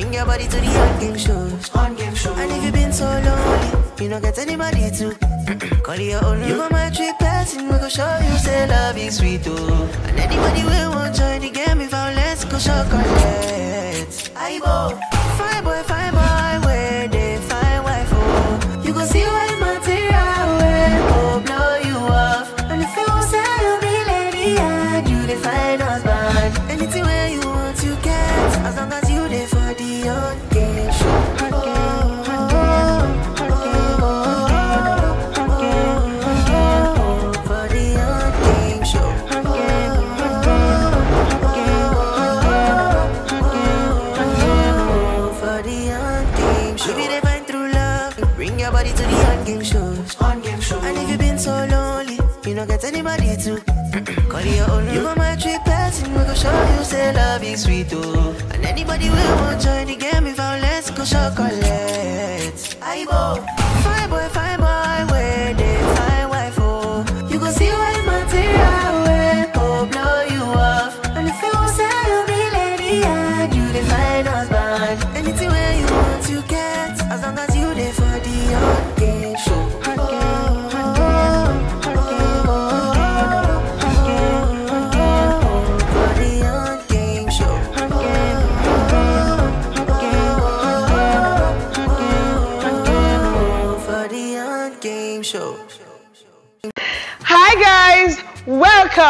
Bring your body to the on game shows. On game shows. And if you've been so lonely, you don't get anybody to call you your own. You got my trick passing, we go show you say love is sweet too. And anybody will want to join the game if I let's go show collect. I go. Fine boy, fine boy, call you your own. You got my trick passing, we gon' show you say love is sweet too. And anybody will want join the game if I let's go chocolate. I go.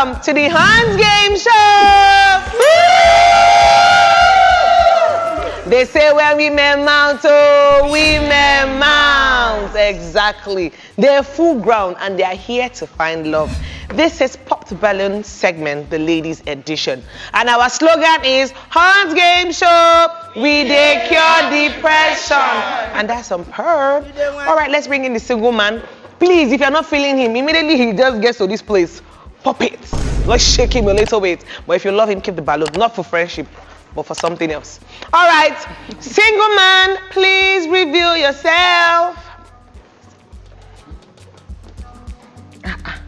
Welcome to the Hunt Game Show. Woo! They say when we women mount, oh, women mount. Exactly. They're full ground and they are here to find love. This is Popped Balloon segment, the ladies edition. And our slogan is Hunt Game Show. We dey cure depression. And that's on perp. All right, let's bring in the single man. Please, if you're not feeling him, immediately he just gets to this place. Pop it. Let's shake him a little bit. But if you love him, keep the balloon. Not for friendship, but for something else. All right. Single man, please reveal yourself. Uh-uh.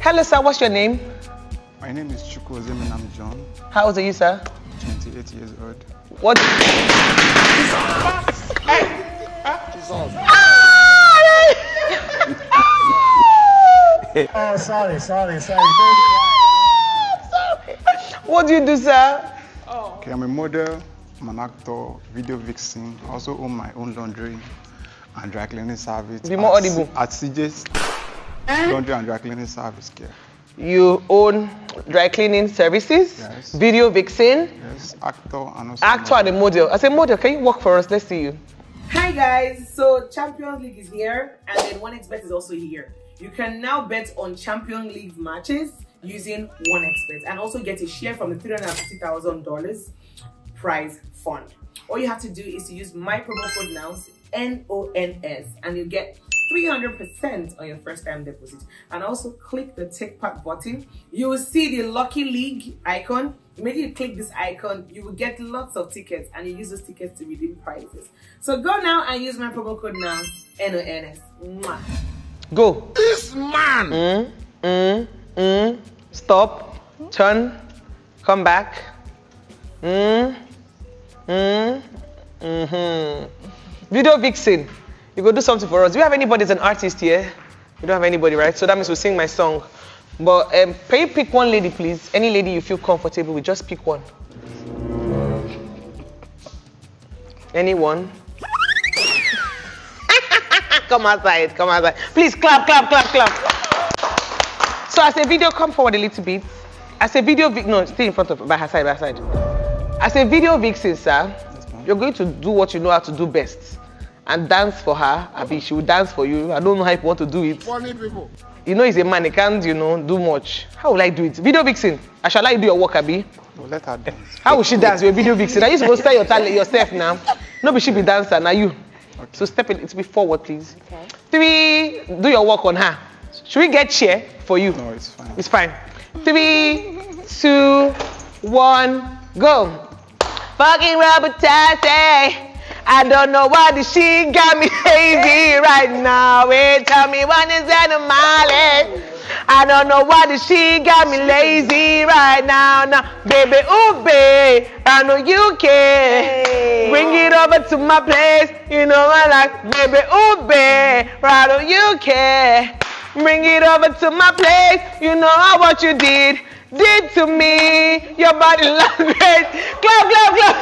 Hello, sir. What's your name? My name is Chukwuzemin. I'm John, How old are you, sir? 28 years old. What? Ah! Oh, sorry, sorry, sorry. What do you do, sir? Oh. Okay, I'm a model, I'm an actor, video vixen. I also own my own laundry and dry cleaning service. Be more at audible. At CJ's eh? Laundry and Dry Cleaning Service care. You own dry cleaning services, Yes. video vixen, Yes, actor and also actor and a model. As a model, can you work for us? Let's see you. Hi guys, so Champions League is here and then 1xBet is also here. You can now bet on Champions League matches using 1xBet and also get a share from the $350,000 prize fund. All you have to do is to use my promo code NONS, N-O-N-S, and you get 300% on your first time deposit. And also click the take part button. You will see the Lucky League icon. Immediately you click this icon, you will get lots of tickets and you use those tickets to redeem prizes. So go now and use my promo code now, N-O-N-S. Mwah. Go. This man. Mm, mm, mm. Stop. Turn. Come back. Mm, mm, mm-hmm. Video vixen. You go do something for us. Do you have anybody as an artist here? You don't have anybody, right? So that means we'll sing my song. But um, can you pick one lady, please? Any lady you feel comfortable with, just pick one. Anyone? Come outside, come outside. Please clap, clap, clap, clap. So as a video, come forward a little bit. As a video, no, stay in front of, by her side, by her side. As a video vixen, sir, you're going to do what you know how to do best. And dance for her. Abi, she will dance for you. I don't know how you want to do it. Funny people. You know he's a man, he can't, you know, do much. How will I do it? Video vixen. I shall I do your work, Abi? We'll let her dance. How will she dance? You're a video vixen. Are you supposed to tell your talent yourself now? No, but she be dancer, now you. So step a little bit forward, please. Three, do your work on her. Should we get chair for you? No, it's fine. It's fine. Three, two, one, go. Fucking rubber taxi. Eh? I don't know why the she got me hazy right now. Wait, tell me when is that a mileage? I don't know why the she got me lazy right now. Now, baby, ooh, babe, I know you care. Bring it over to my place. You know I like, baby, ooh, babe, I know you care. Bring it over to my place. You know how what you did. Did to me, your body language. Clap, clap, clap.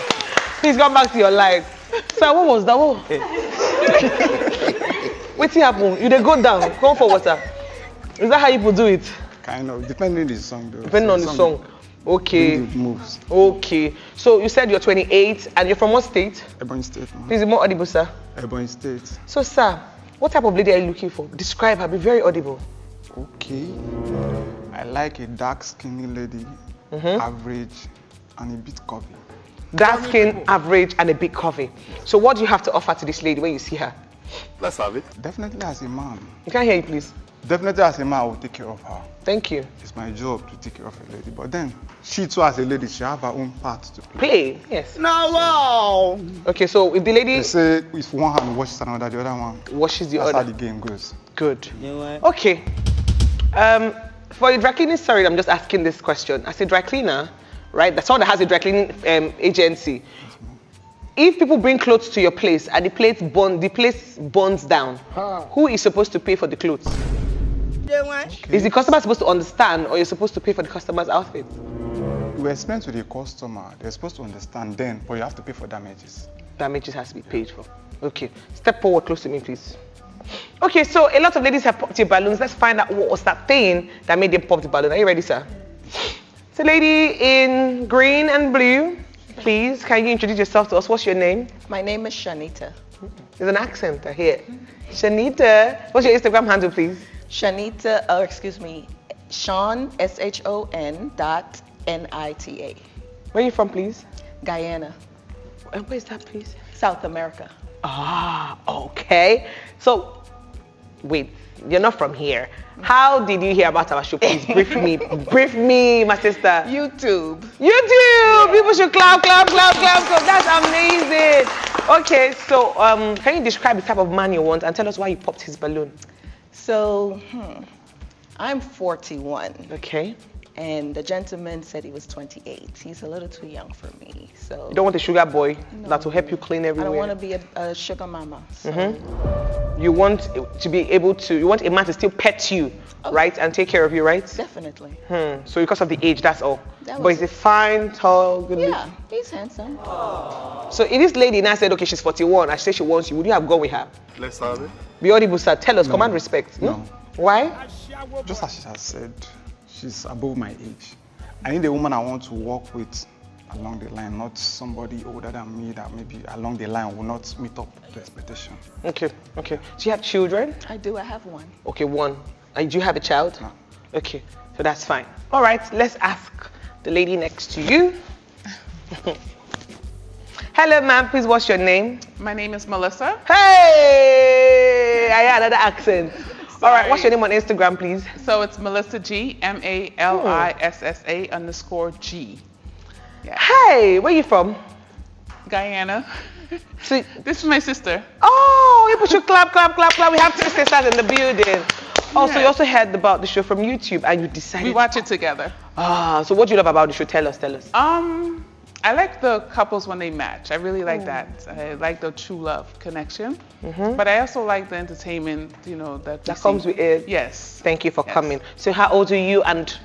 Please come back to your life. Sir, what was that? What? Wait till happen. You dey go down, come for water. Is that how you people do it? Kind of, depending on the song though. Depending on the song. Okay. Moves. Okay. So you said you're 28 and you're from what state? Ebonyi State, man. Please be more audible, sir. Ebonyi State. So, sir, what type of lady are you looking for? Describe her. Be very audible. Okay. I like a dark, skinny lady, Mm-hmm. average, and a bit curvy. Dark skin, average, and a bit curvy. So, what do you have to offer to this lady when you see her? Let's have it. Definitely as a man. You can't hear you, please. Definitely as a man, I will take care of her. Thank you. It's my job to take care of a lady. But then, she too as a lady, she have her own part to play. Play. Yes. No, wow! Okay, so if the lady They say if one hand washes another, the other one. washes the That's how the game goes. good. Okay. Um, for a dry cleaning, sorry, I'm just asking this question. As a dry cleaner, right, that's someone that has a dry cleaning um, agency. If people bring clothes to your place and the place burn, the place burns down, who is supposed to pay for the clothes? Is the customer supposed to understand, or you're supposed to pay for the customer's outfit? You explain to the customer, they're supposed to understand then, but you have to pay for damages. Damages has to be paid for. Okay, step forward close to me, please. Okay, so a lot of ladies have popped your balloons. Let's find out what was that thing that made them pop the balloon. Are you ready, sir? So, lady in green and blue, please, can you introduce yourself to us? What's your name? My name is Shanita. There's an accent I hear. Shanita. What's your Instagram handle, please? Shanita, or excuse me, Sean, S H O N dot N I T A. Where are you from, please? Guyana, And where is that, please? South America. Ah, okay. So, wait, you're not from here. How did you hear about our show? Please brief me. brief me, my sister. YouTube. YouTube. People should clap, clap, clap, clap. So that's amazing. Okay, so um, can you describe the type of man you want and tell us why you popped his balloon? So, hmm, I'm 41, Okay. And the gentleman said he was 28. He's a little too young for me, so You don't want a sugar boy that will help you clean everywhere. I everywhere. don't want to be a, a sugar mama. So, You want to be able to. You want a man to still pet you, right, and take care of you, right? definitely. Hmm. So because of the age, that's all. That but he's a fine, tall, good. Yeah, he's handsome. So if this lady now said, okay, she's 41, I say she wants you, would you have gone with her? Let's have it. Be audible. Tell us, command respect. No. Why? Just as she has said, she's above my age. I need a woman I want to work with along the line, not somebody older than me that maybe along the line will not meet up to expectation. Okay, okay. Do you have children? I do. I have one. Okay, one. And do you have a child? No. Okay, so that's fine. All right, let's ask the lady next to you. Hello, ma'am. Please, what's your name? My name is Melissa. Hey! I had another accent. All right, what's your name on Instagram, please? So it's Melissa G, M A L I S S A underscore G. Yeah. Hey, where are you from? Guyana. So, This is my sister. oh, people should clap, clap, clap, clap. We have two sisters in the building. Also, you also heard about the show from YouTube and you decided. We watch it together. Ah, so what do you love about the show? Tell us, tell us. Um, I like the couples when they match. I really like that. I like the true love connection. But I also like the entertainment, you know, that That comes with it. Yes. Thank you for Yes. coming. So, how old are you? And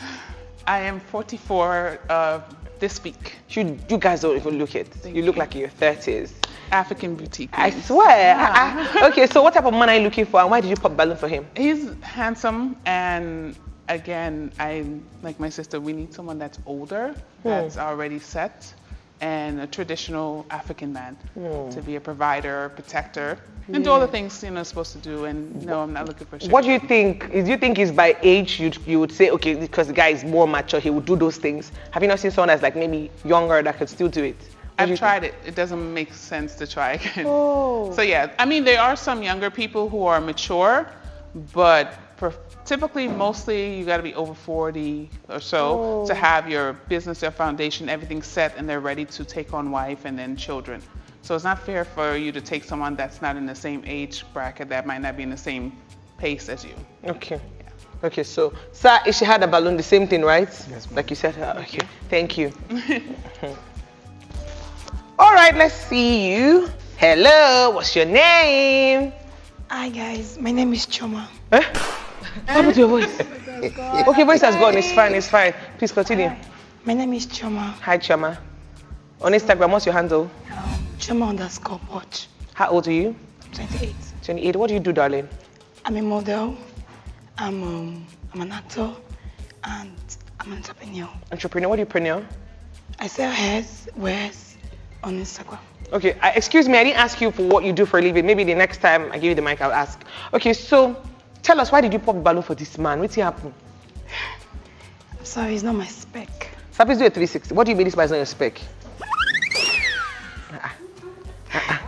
I am 44 uh, this week. you, you guys don't even look it. You look like you're 30s. African boutique. I swear. Ah, ah. okay, so what type of man are you looking for, and why did you pop balloon for him? He's handsome and again, I like my sister, we need someone that's older, hmm. that's already set and a traditional African man hmm. to be a provider, protector, and do all hmm. the things you know supposed to do. And no, I'm not looking for. What do you think? Do you think is by age you you would say okay because the guy is more mature, he would do those things? Have you not seen someone that's like maybe younger that could still do it? What do you I've tried it. It doesn't make sense to try again. Oh. So yeah, I mean there are some younger people who are mature, but typically mostly you got to be over 40 or so to have your business, your foundation, everything set, and they're ready to take on wife and then children. So it's not fair for you to take someone that's not in the same age bracket that might not be in the same pace as you. Okay. Okay, so, sir, if she had a balloon, the same thing, right? Yes. Like you said. uh, Okay, thank you. All right, let's see you. Hello, what's your name? Hi guys, my name is Choma. Eh? What happened to your voice? okay, voice has gone. It's fine. It's fine. Please continue. My name is Choma. Hi, Choma. On Instagram, what's your handle? Um, Choma underscore watch. How old are you? 28. 28. What do you do, darling? I'm a model. I'm um, I'm an actor, and I'm an entrepreneur. Entrepreneur. What do you preneur? I sell hairs, wares on Instagram. Okay, I, excuse me, I didn't ask you for what you do for a living. Maybe the next time I give you the mic, I'll ask. Okay, so tell us, why did you pop the balloon for this man? What's happened? I'm sorry, it's not my spec. Please do a 360. What do you mean this man is not your spec? Ah, ah.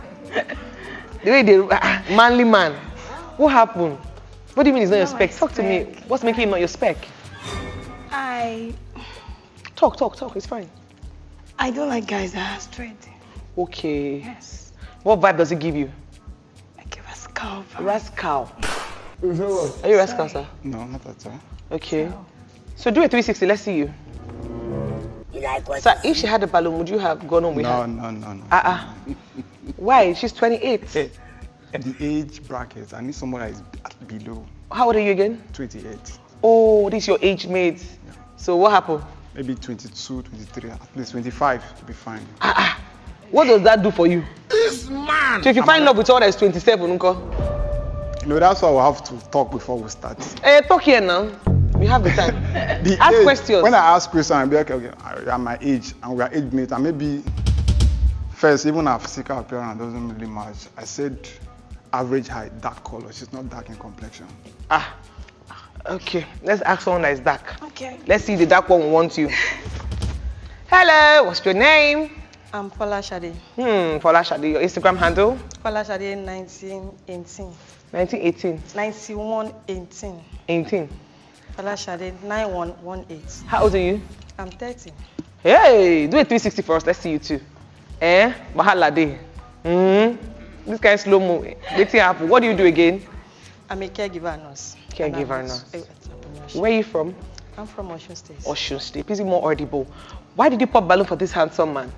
the way they, ah, manly man. What happened? What do you mean he's not your Not spec? Talk to me. What's making him not your spec? I Talk, talk, talk. It's fine. I don't like guys that are straight. Okay. Yes. What vibe does it give you? I give a rascal. vibe. Rascal. Are you a rascal, sir? No, not at all. Okay. So do a 360. Let's see you. Sir, if she had a balloon, would you have gone on with No, her? no, no, no. Uh-uh. Why? She's 28. The age bracket, I need someone that is below How old are you again? 28. Oh, this is your age mate. Yeah. So what happened? Maybe 22, 23, at least 25 to be fine. Ah, what does that do for you? This man. So if you find love with someone that is 27, unko, You know, that's why we'll have to talk before we start. eh, talk here now. We have the time. The Ask age- questions. When I ask questions, I'll be like, okay, I am my age and we are age mates, and maybe first, even our physical appearance doesn't really match. I said average height, dark color. She's not dark in complexion. Ah. Okay. Let's ask someone that is dark. Okay. Let's see if the dark one will want you. Hello, what's your name? I'm Folashade. Hmm, Folashade, your Instagram handle? Folashade 1918. 1918. 9118. 18. Folashade 9118. How old are you? I'm 30. Hey, do a 360 for us. Let's see you too. Eh? Bahala day. Hmm. This guy slow mo. Waiting happen. What do you do again? I'm a caregiver nurse. Caregiver nurse. Where are you from? I'm from Ocean State. Ocean State. Please be more audible. Why did you pop balloon for this handsome man?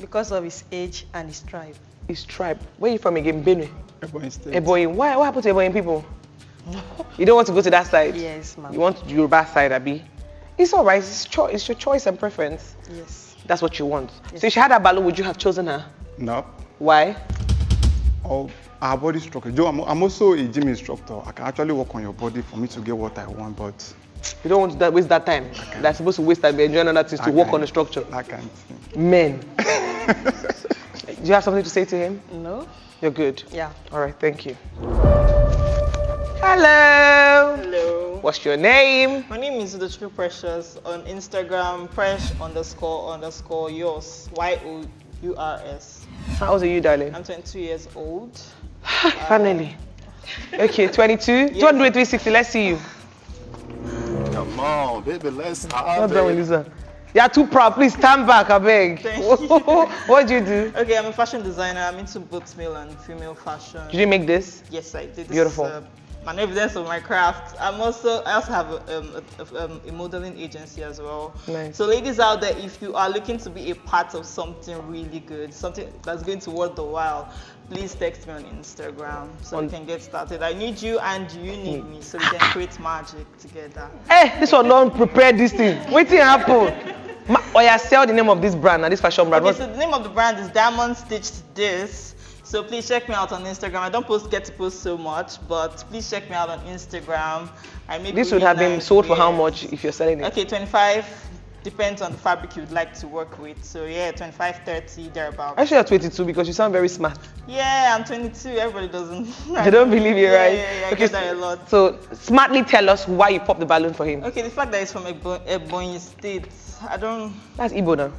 Because of his age and his tribe. His tribe. Where are you from again? Benue. Ebonyi State. Eboyin. Why? What happened to Eboyin people? You don't want to go to that side? Yes, ma'am. You want Yoruba side, Abi? It's all right. It's, cho- it's your choice and preference. Yes. That's what you want. So if she had a balloon, would you have chosen her? No. Why? Oh, our body structure. Joe, I'm, I'm also a gym instructor. I can actually work on your body for me to get what I want, but You don't want to waste that time. That's supposed to waste time enjoying other things to work on the structure. I can't. Men. Do you have something to say to him? No? You're good. Yeah. All right, thank you. Hello. Hello. What's your name? My name is Udochukwu Precious on Instagram, fresh underscore underscore yours. Y O U R S. How old are you, darling? I'm 22 years old. Ah, finally. Uh, okay, 22. Do you want to do a 360? Let's see you. Come on, baby, let's Not have done with it. This one. You are too proud. Please stand back, I beg. What do you do? Okay, I'm a fashion designer. I'm into both male and female fashion. Did you make this? Yes, I did. This Beautiful. Is, uh, an evidence of my craft. I'm also I also have a, um, a, a, um, a modeling agency as well. Nice. So ladies out there, if you are looking to be a part of something really good, something that's going to worth the while, please text me on Instagram so On- we can get started. I need you and you need me so we can create magic together. Hey, this one don't prepare this thing. Waiting happen. Ma- oh you sell the name of this brand and this fashion brand. Okay, so the name of the brand is Diamond Stitched This. So please check me out on Instagram. I don't post get to post so much, but please check me out on Instagram. I make This would have been sold for how much if you're selling it? Okay, 25 depends on the fabric you'd like to work with. So yeah, 25, 30, thereabouts. Actually, you're 22 because you sound very smart. Yeah, I'm 22. Everybody doesn't. I don't believe you, Yeah, right? Yeah, yeah, I get that a lot. So smartly tell us why you popped the balloon for him. Okay, the fact that he's from Ebo- Ebonyi State, I don't. That's Igbo now.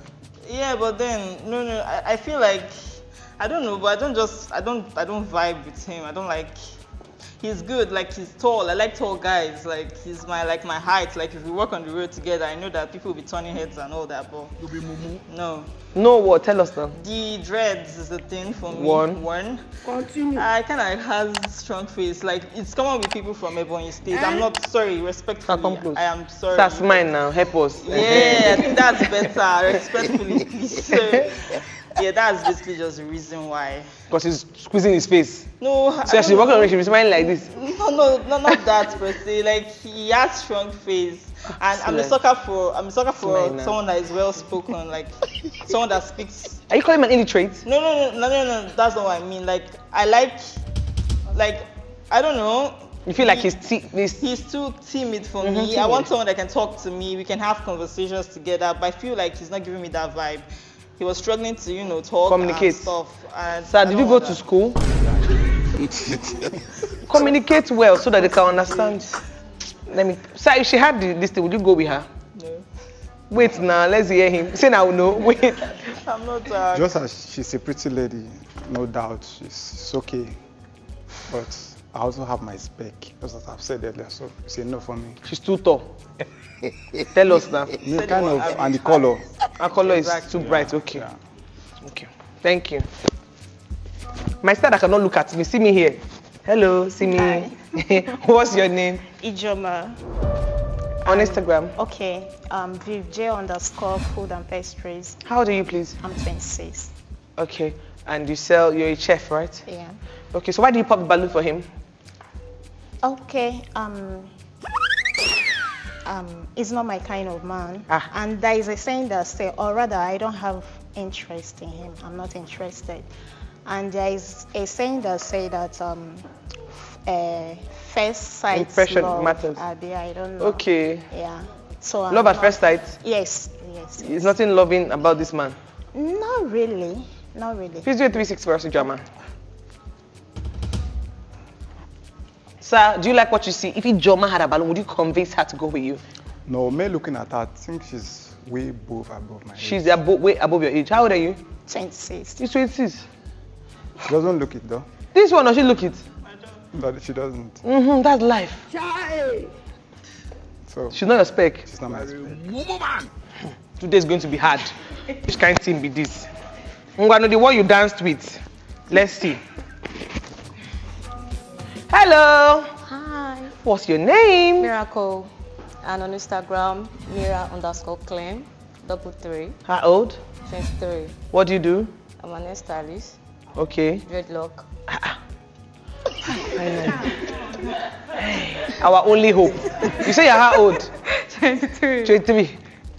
Yeah, but then no, no. I, I feel like I don't know, but I don't just I don't I don't vibe with him. I don't like. He's good. Like he's tall. I like tall guys. Like he's my like my height. Like if we walk on the road together, I know that people will be turning heads and all that. But You'll be mumu. no, No what? Tell us now. the dreads is the thing for me. One. One. Continue. I kind of has strong face. Like it's common with people from Ebonyi State. I'm eh? not sorry, respectfully. Come close. I am sorry. That's mine now. Help us. Yeah, I think that's better. Respectfully, please. So, yeah, that's basically just the reason why. Because he's squeezing his face. No, So she's walking around, she'll smiling like this. No, no, no, not that per se. Like he has strong face, and I'm a sucker for I'm a sucker for someone that is well spoken, like someone that speaks. Are you calling him an illiterate? No, no, no, no, no, no. That's not what I mean. Like I like, like I don't know. You feel like he's, t- he's He's too timid for Mhm, me. I want someone that can talk to me. We can have conversations together. But I feel like he's not giving me that vibe. He was struggling to, you know, talk Communicate. and stuff. And Sir, did you go want to school? Communicate well so that they can understand. Let me. Sir, if she had this thing, would you go with her? No. Wait now, let's hear him. Say now, no. Wait. I'm not. Uh, Just as she's a pretty lady, no doubt, she's, she's okay. But I also have my spec, just as I've said earlier, so it's a no for me. She's too tall. Tell us now. Me, kind of, and the color. Her color is too bright. Okay. Okay. Thank you. My sister cannot look at me. See me here. Hello, see me. What's your name? Ijoma. On Instagram. Okay. Um, Viv J underscore food and pastries. How old are you, please? I'm 26. Okay. And you sell, you're a chef, right? Yeah. Okay, so why do you pop the balloon for him? Okay. Um. Um, he's not my kind of man. Ah. And there is a saying that say, or rather, I don't have interest in him. I'm not interested. And there is a saying that say that um, uh, first sight Impression love, matters. Abi, I don't know. Okay. Yeah. So I'm Love at not- first sight? Yes. Yes. There's nothing loving about this man. Not really. Not really. Please do a 360 for us. Sir, do you like what you see? If Ijoma had a balloon, would you convince her to go with you? No, me looking at her, I think she's way above above my age. She's abo- way above your age. How old are you? 26. You're 26. She doesn't look it though. This one, does she look it? But she doesn't. Mm-hmm, that's life. So She's not your spec. she's not my spec. Today's going to be hard. Which kind of team be this? Ngwano, the one you danced with. Let's see. Hello. Hi, What's your name? Miracle. And on Instagram, Mira underscore claim, double three, How old? 23. What do you do? I'm an hairstylist, Okay. dreadlock. Our only hope. You say you're how old? 23. 23.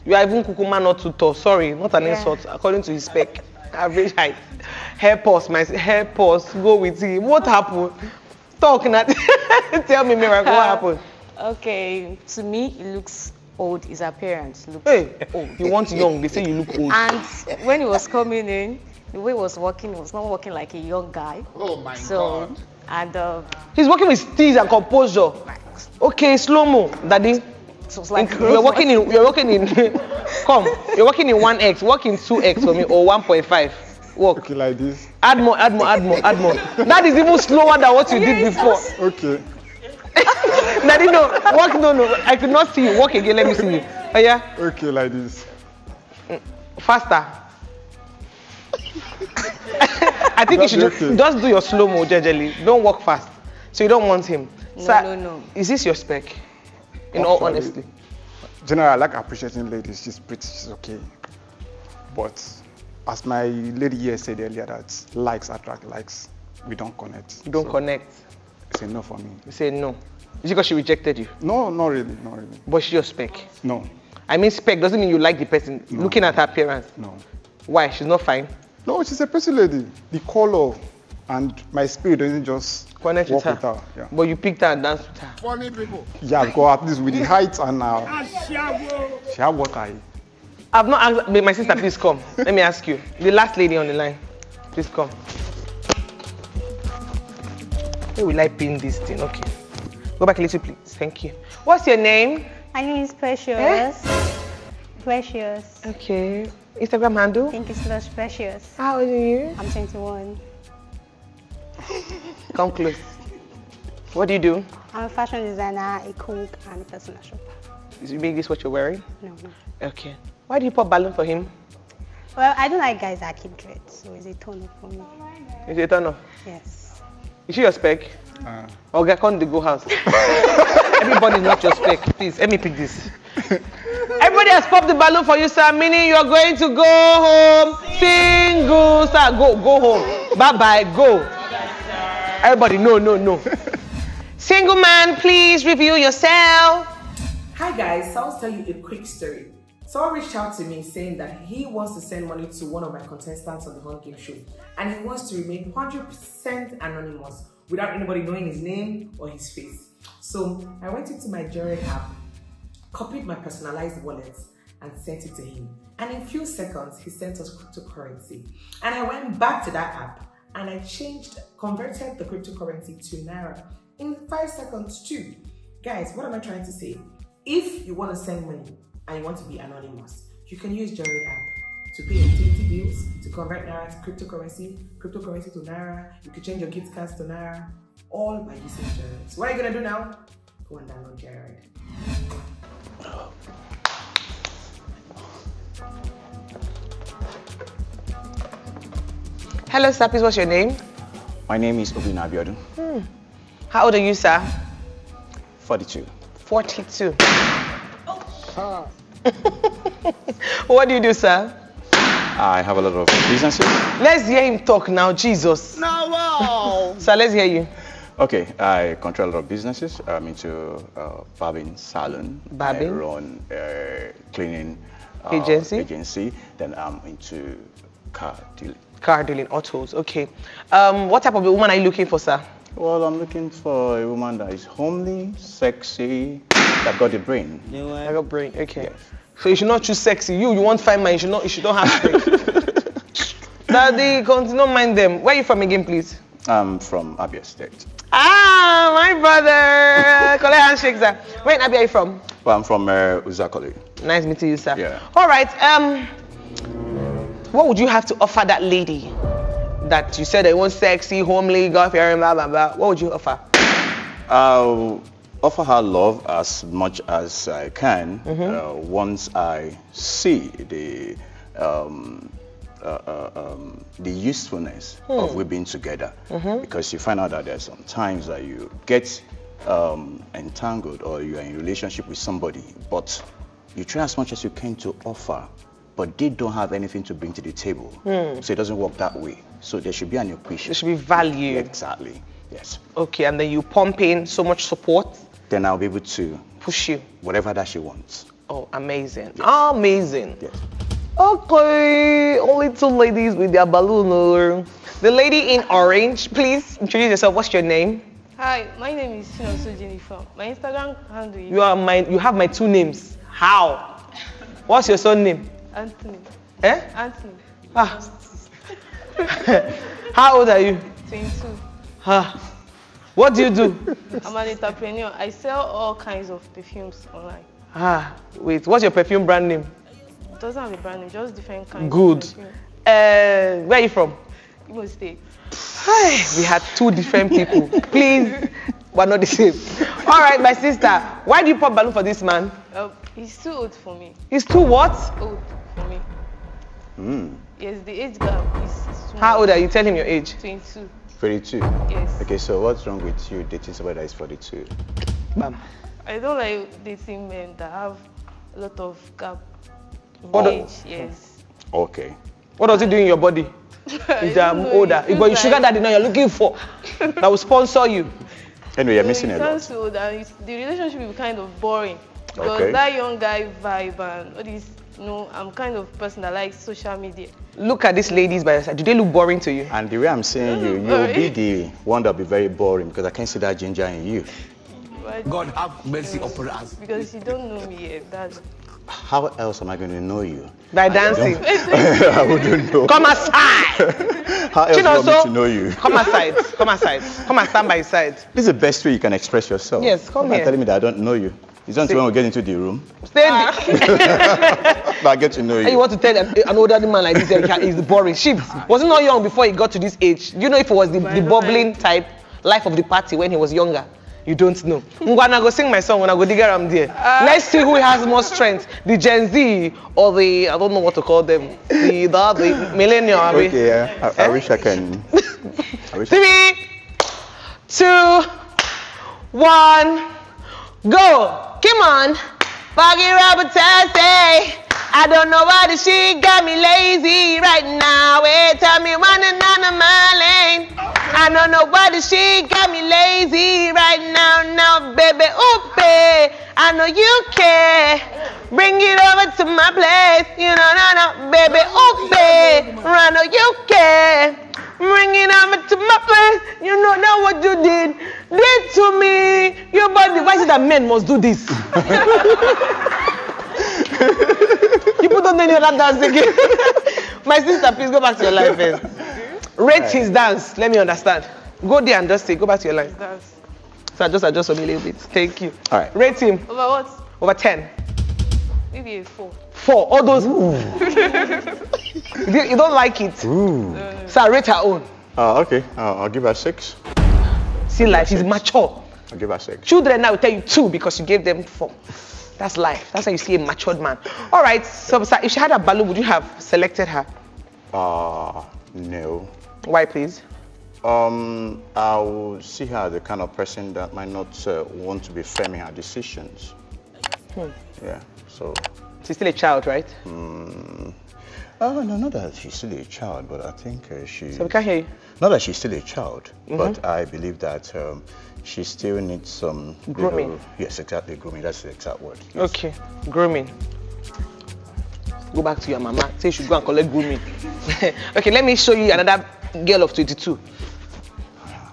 You are even Kukuma not too tall. Sorry, not an Yeah. insult. According to his spec. Average height. Hair pause, my hair pause. Go with him. What happened? Talk now. Tell me, Miracle, what happened? Okay, to me, it looks old. His appearance looks Hey, old. you want young, they say you look old. And when he was coming in, the way he was walking, he was not walking like a young guy. Oh my so, God. And uh, He's working with steez and composure. Okay, slow mo, daddy. it was like you're working in. You're working in. come, you're working in one x. Work in two x for me or one point five. Work. Okay, like this. Add more. Add more. Add more. Add more. That is even slower than what you did before. Okay. Daddy, no. Work. No, no. I could not see you. Work again. Let me see you. Oh yeah. Okay, like this. Mm, faster. I think you should okay. just do your slow mo, jejely. Don't walk fast. So you don't want him. No, Sir, no, no. Is this your spec? In all honesty. Generally, I like appreciating ladies. She's pretty, she's okay. But as my lady here said earlier, that likes attract likes. We don't connect. You don't So connect. It's a no for me. You say no. Is it because she rejected you? No, not really, not really. But she your spec. No, I mean, spec doesn't mean you like the person. No. Looking at her appearance. no. Why? She's not fine. No, she's a pretty lady. The color and my spirit doesn't just Connect with her. with her. Yeah, But you picked her and danced with her. Funny people. yeah because at least with the height and uh, she have what I. I've not asked. My sister, please come. Let me ask you. The last lady on the line. Please come. Where will I pin this thing? Okay. Go back a little, please. Thank you. What's your name? My name is Precious. Eh? Precious. Okay. Instagram handle? Thank you so much, Precious. How old are you? I'm 21. Come close. What do you do? I'm a fashion designer, a cook, and a personal shopper. Is you make this what you're wearing? No, no. Okay. Why do you pop balloon for him? Well, I don't like guys that keep dreads, so it's a turn up for me. Is it a turn off? Yes. Is she your spec? Uh, Okay, come to go house. Everybody's not your spec. Please, let me pick this. Everybody has popped the balloon for you, sir, meaning you're going to go home single, sir. Go, go home. Bye bye, go. Everybody, no, no, no. Single man, please review yourself. Hi guys, so I'll tell you a quick story. Someone reached out to me saying that he wants to send money to one of my contestants on the Hunt Game Show and he wants to remain 100% anonymous without anybody knowing his name or his face. So I went into my Jared app, copied my personalized wallet and sent it to him. And in a few seconds, he sent us cryptocurrency. And I went back to that app and I changed, converted the cryptocurrency to Naira in five seconds too. Guys, what am I trying to say? If you want to send money and you want to be anonymous, you can use Jared app to pay utility bills, to convert Naira to cryptocurrency, cryptocurrency to Naira. You can change your gift cards to Naira, all by using Jared. So what are you gonna do now? Go and download Jared. Hello, sir. Please, what's your name? My name is Obin Abiodun, Hmm. How old are you, sir? 42. 42. what do you do, sir? I have a lot of businesses. Let's hear him talk now, Jesus. No, wow. Sir, let's hear you. Okay, I control a lot of businesses. I'm into uh, barbing salon. Barbing? I run a cleaning uh, Agency? agency. Then I'm into car dealing. Car dealing, autos. Okay. Um, what type of a woman are you looking for, sir? Well, I'm looking for a woman that is homely, sexy, that got the brain. I got brain. Okay. So you should not choose sexy. You, you want fine man. You should not. You should not have brain. Daddy, continue. Don't mind them. Where are you from again, please? I'm from Abia State. Ah, my brother. Collect handshakes, sir. Where in Abia are you from? Well, I'm from uh, Uzuakoli. Nice meeting you, sir. Yeah. All right. Um, what would you have to offer that lady that you said that you want sexy, homely, God fearing, blah blah blah? What would you offer? I'll offer her love as much as I can Mhm. uh, once I see the um, uh, uh, um, the usefulness of Hmm. we being together. Mhm. Because you find out that there's some times that you get um, entangled or you are in a relationship with somebody, but you try as much as you can to offer, but they don't have anything to bring to the table. Hmm. So it doesn't work that way. So there should be an equation. There should be value. Exactly. Yes. Okay, and then you pump in so much support, Then I'll be able to push you. whatever that she wants. Oh, amazing. Amazing. Yes. Okay, only two ladies with their balloon. oh. The lady in orange, please introduce yourself. What's your name? Hi, my name is Shinosu Jennifer. My Instagram handle is You are my. You have my two names. How? What's your son name? Anthony. Eh? Anthony. Ah. How old are you? 22. Ah. What do you do? I'm an entrepreneur. I sell all kinds of perfumes online. Ah, wait. What's your perfume brand name? It doesn't have a brand name, just different kinds Good. of. Uh, where are you from? Imo State. Hi, we had two different people. Please, we're not the same. All right, my sister. Why do you pop balloon for this man? Uh, he's too old for me. He's too what? Old for me. Mm. Yes, the age gap is How old are you? Tell him your age. 22. 42? Yes. Okay, so what's wrong with you dating somebody that is 42? Bam. I don't like dating men that have a lot of gap in What do- age. Yes. Okay. What does it do in your body? If I'm older, if you're sugar daddy now you're looking for that will sponsor you. Anyway, you're So missing it a lot. sounds so that it's, the relationship will be kind of boring. Because Okay. that young guy vibe and all this, you know, I'm kind of person that likes social media. Look at these ladies by your side. Do they look boring to you? And the way I'm saying mm, you, you'll be the one that'll be very boring because I can't see that ginger in you. But God have mercy upon us. because you don't know me yet, that's How else am I going to know you? By dancing. don't- I wouldn't know. Come aside. How else do you want me oh. to know you? Come aside. Come aside. Come and stand by his side. This is the best way you can express yourself. Yes, come You're here. telling me that I don't know you. It's not See- when we get into the room, Stay. Ah. but I get to know And you. you want to tell an, an older man like this that he's boring. Shit, was he not young before he got to this age? Do you know if it was the, the bubbling type, life of the party when he was younger? You don't know. Ngwana go sing my song when I go dig around there. Ah. Let's see who has more strength, the Gen Z or the I don't know what to call them, the the, the millennial. abi? Okay, yeah. I, I eh? wish I can. I wish Three, two, one, go. Come on. Foggy Robert say, I don't know why she got me lazy right now. Wait, tell me running out of my lane. I don't know why the she got me lazy right now. Now, baby, ooh, babe, I know you care. Bring it over to my place. You know, no, no, baby, ooh, babe, I know you care. Bring it to my place. You know that what you did. Did to me. Your body. Why is it that men must do this? you put on any other dance again. My sister, please go back to your life first. Rate his dance. Let me understand. Go there and just say, go back to your life. That's So I just adjust me a little bit. Thank you. All right. Rate him over what? over 10. Maybe a four. Four. All those. you, don't- you don't like it. Ooh. So I rate her own. Uh, okay. Uh, I'll give her six. See, life is mature. I'll give her six. Children now will tell you two because you gave them four. That's life. That's how you see a matured man. All right, so sir, if she had a balloon, would you have selected her? Uh, no. Why, please? Um, I will see her as the kind of person that might not uh, want to be firming her decisions. Hmm. Yeah. So. She's still a child, right? Mm, oh no, not that she's still a child, but I think uh, she. So we can't hear you. Not that she's still a child, Mhm. but I believe that um, she still needs some Grooming. little- yes, exactly. Grooming. That's the exact word. Okay, grooming. Go back to your mama. Say you should go and collect grooming. okay, let me show you another girl of 22.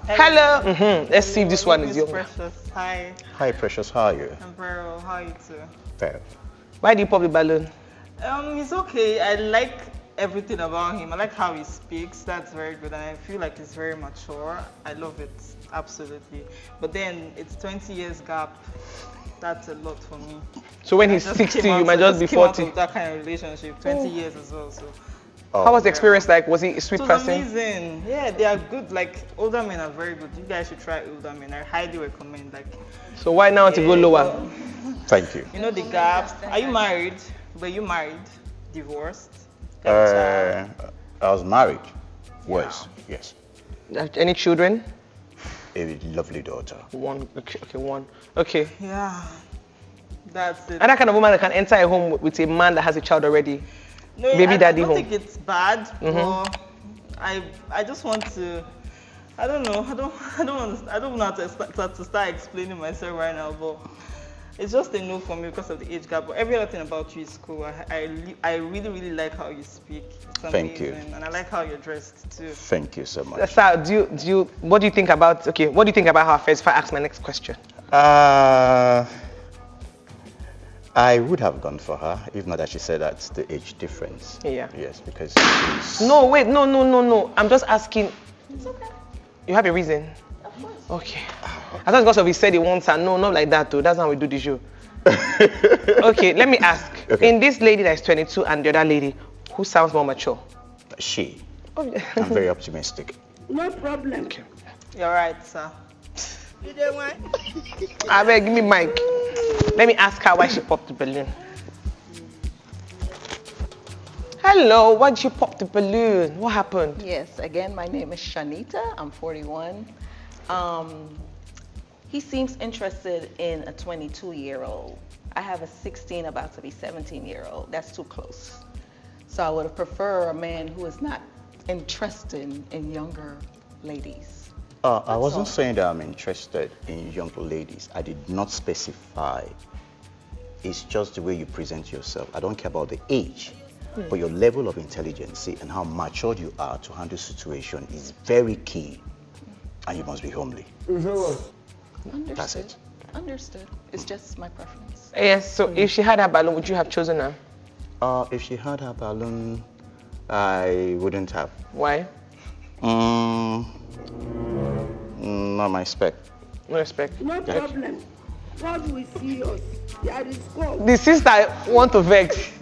Hello. Mhm. Let's see if this one is your. Precious. Hi. Hi, Precious. How are you? I'm very well. How are you too? Fair. Why do you pop the balloon? Um, he's okay. I like everything about him. I like how he speaks. That's very good, and I feel like he's very mature. I love it absolutely. But then it's 20 years gap. That's a lot for me. So when I he's 60, came you might just be came out 40. of that kind of relationship. 20 Oh. years as well. So. How was the experience like? Was he a sweet It was person? amazing. Yeah, they are good. Like older men are very good. You guys should try older men. I highly recommend. Like So why now to go Yeah. lower? Thank you. you know the gaps. Are you married? Were you married? Divorced? Uh, I was married. Was yes. Any children? A lovely daughter. One. Okay, okay, one. Okay. Yeah. That's it. And that kind of woman that can enter a home with a man that has a child already. No, Baby I, daddy I don't home. think it's bad, Mhm. I I just want to. I don't know. I don't. I don't. Understand, I don't know how to start, to start explaining myself right now, but it's just a no for me because of the age gap. But every other thing about you is cool. I I, I really really like how you speak. It's Thank you. And I like how you're dressed too. Thank you so much. Sir, do you, do you, what do you think about, okay, what do you think about her first? If I ask my next question. Uh, I would have gone for her, if not that she said that's the age difference. Yeah. Yes, because she's No, wait, no, no, no, no. I'm just asking. It's okay. You have a reason? Okay. I thought because of he said he wants her. No, not like that, though. That's how we do the show. okay, let me ask. Okay. In this lady that is 22 and the other lady, who sounds more mature? she. Oh, I'm very optimistic. No problem. You're right, sir. You don't want? I beg, give me mic. Let me ask her why she popped the balloon. Hello, why did you pop the balloon? What happened? Yes, again, my name is Shanita. I'm 41. Um, he seems interested in a 22 year old. I have a 16, about to be 17 year old. That's too close. So I would prefer a man who is not interested in younger ladies. Uh, I wasn't saying that I'm interested in young ladies. I did not specify. It's just the way you present yourself. I don't care about the age, Hmm. but your level of intelligence and how matured you are to handle situation is very key. And you must be homely. Understood. That's it. Understood. It's just my preference. Yes, so if she had her balloon, would you have chosen her? Uh, if she had her balloon, I wouldn't have. Why? Mm, mm, not my spec. No respect. No problem. God will see us. There is God. The sister want to vex.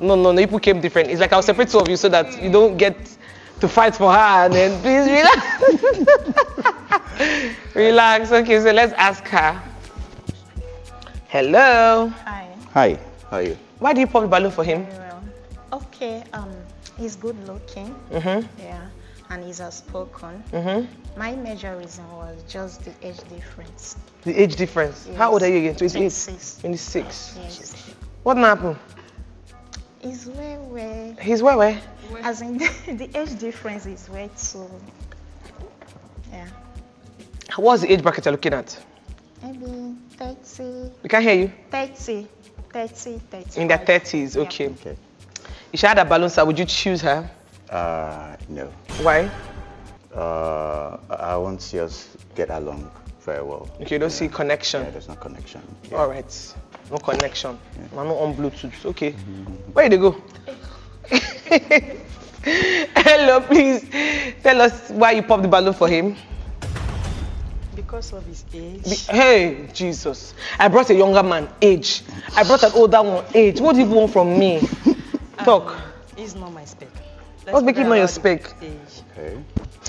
no, no, no, people came different. It's like I'll separate two of you so that you don't get to fight for her and then please relax. relax. Okay, so let's ask her. Hello. Hi. Hi, how are you? Why do you pop the balloon for him? Okay, um, he's good looking. Mm-hmm. Yeah, and he's outspoken. Mm-hmm. My major reason was just the age difference. The age difference. How old are you again? 28? 26. 26. Yes. What happened? He's way, way. He's where, where? As in, the age difference is way too. Yeah, What's the age bracket you're looking at? maybe 30. We can't hear you. 30. 30, 30. In their 30s, okay. Okay. If she had a balloon, sir, would you choose her? Uh, no. Why? Uh, I won't see us get along very well. Okay, you don't see connection. Yeah, there's no connection. All right. No connection. I'm not on Bluetooth. Okay. Where did they go? Hello, please tell us why you popped the balloon for him. Because of his age. Be- hey, Jesus. I brought a younger man, age. I brought an older one, age. What do you want from me? Talk. Um, he's not my spec. What's making him not your spec? Age. Okay.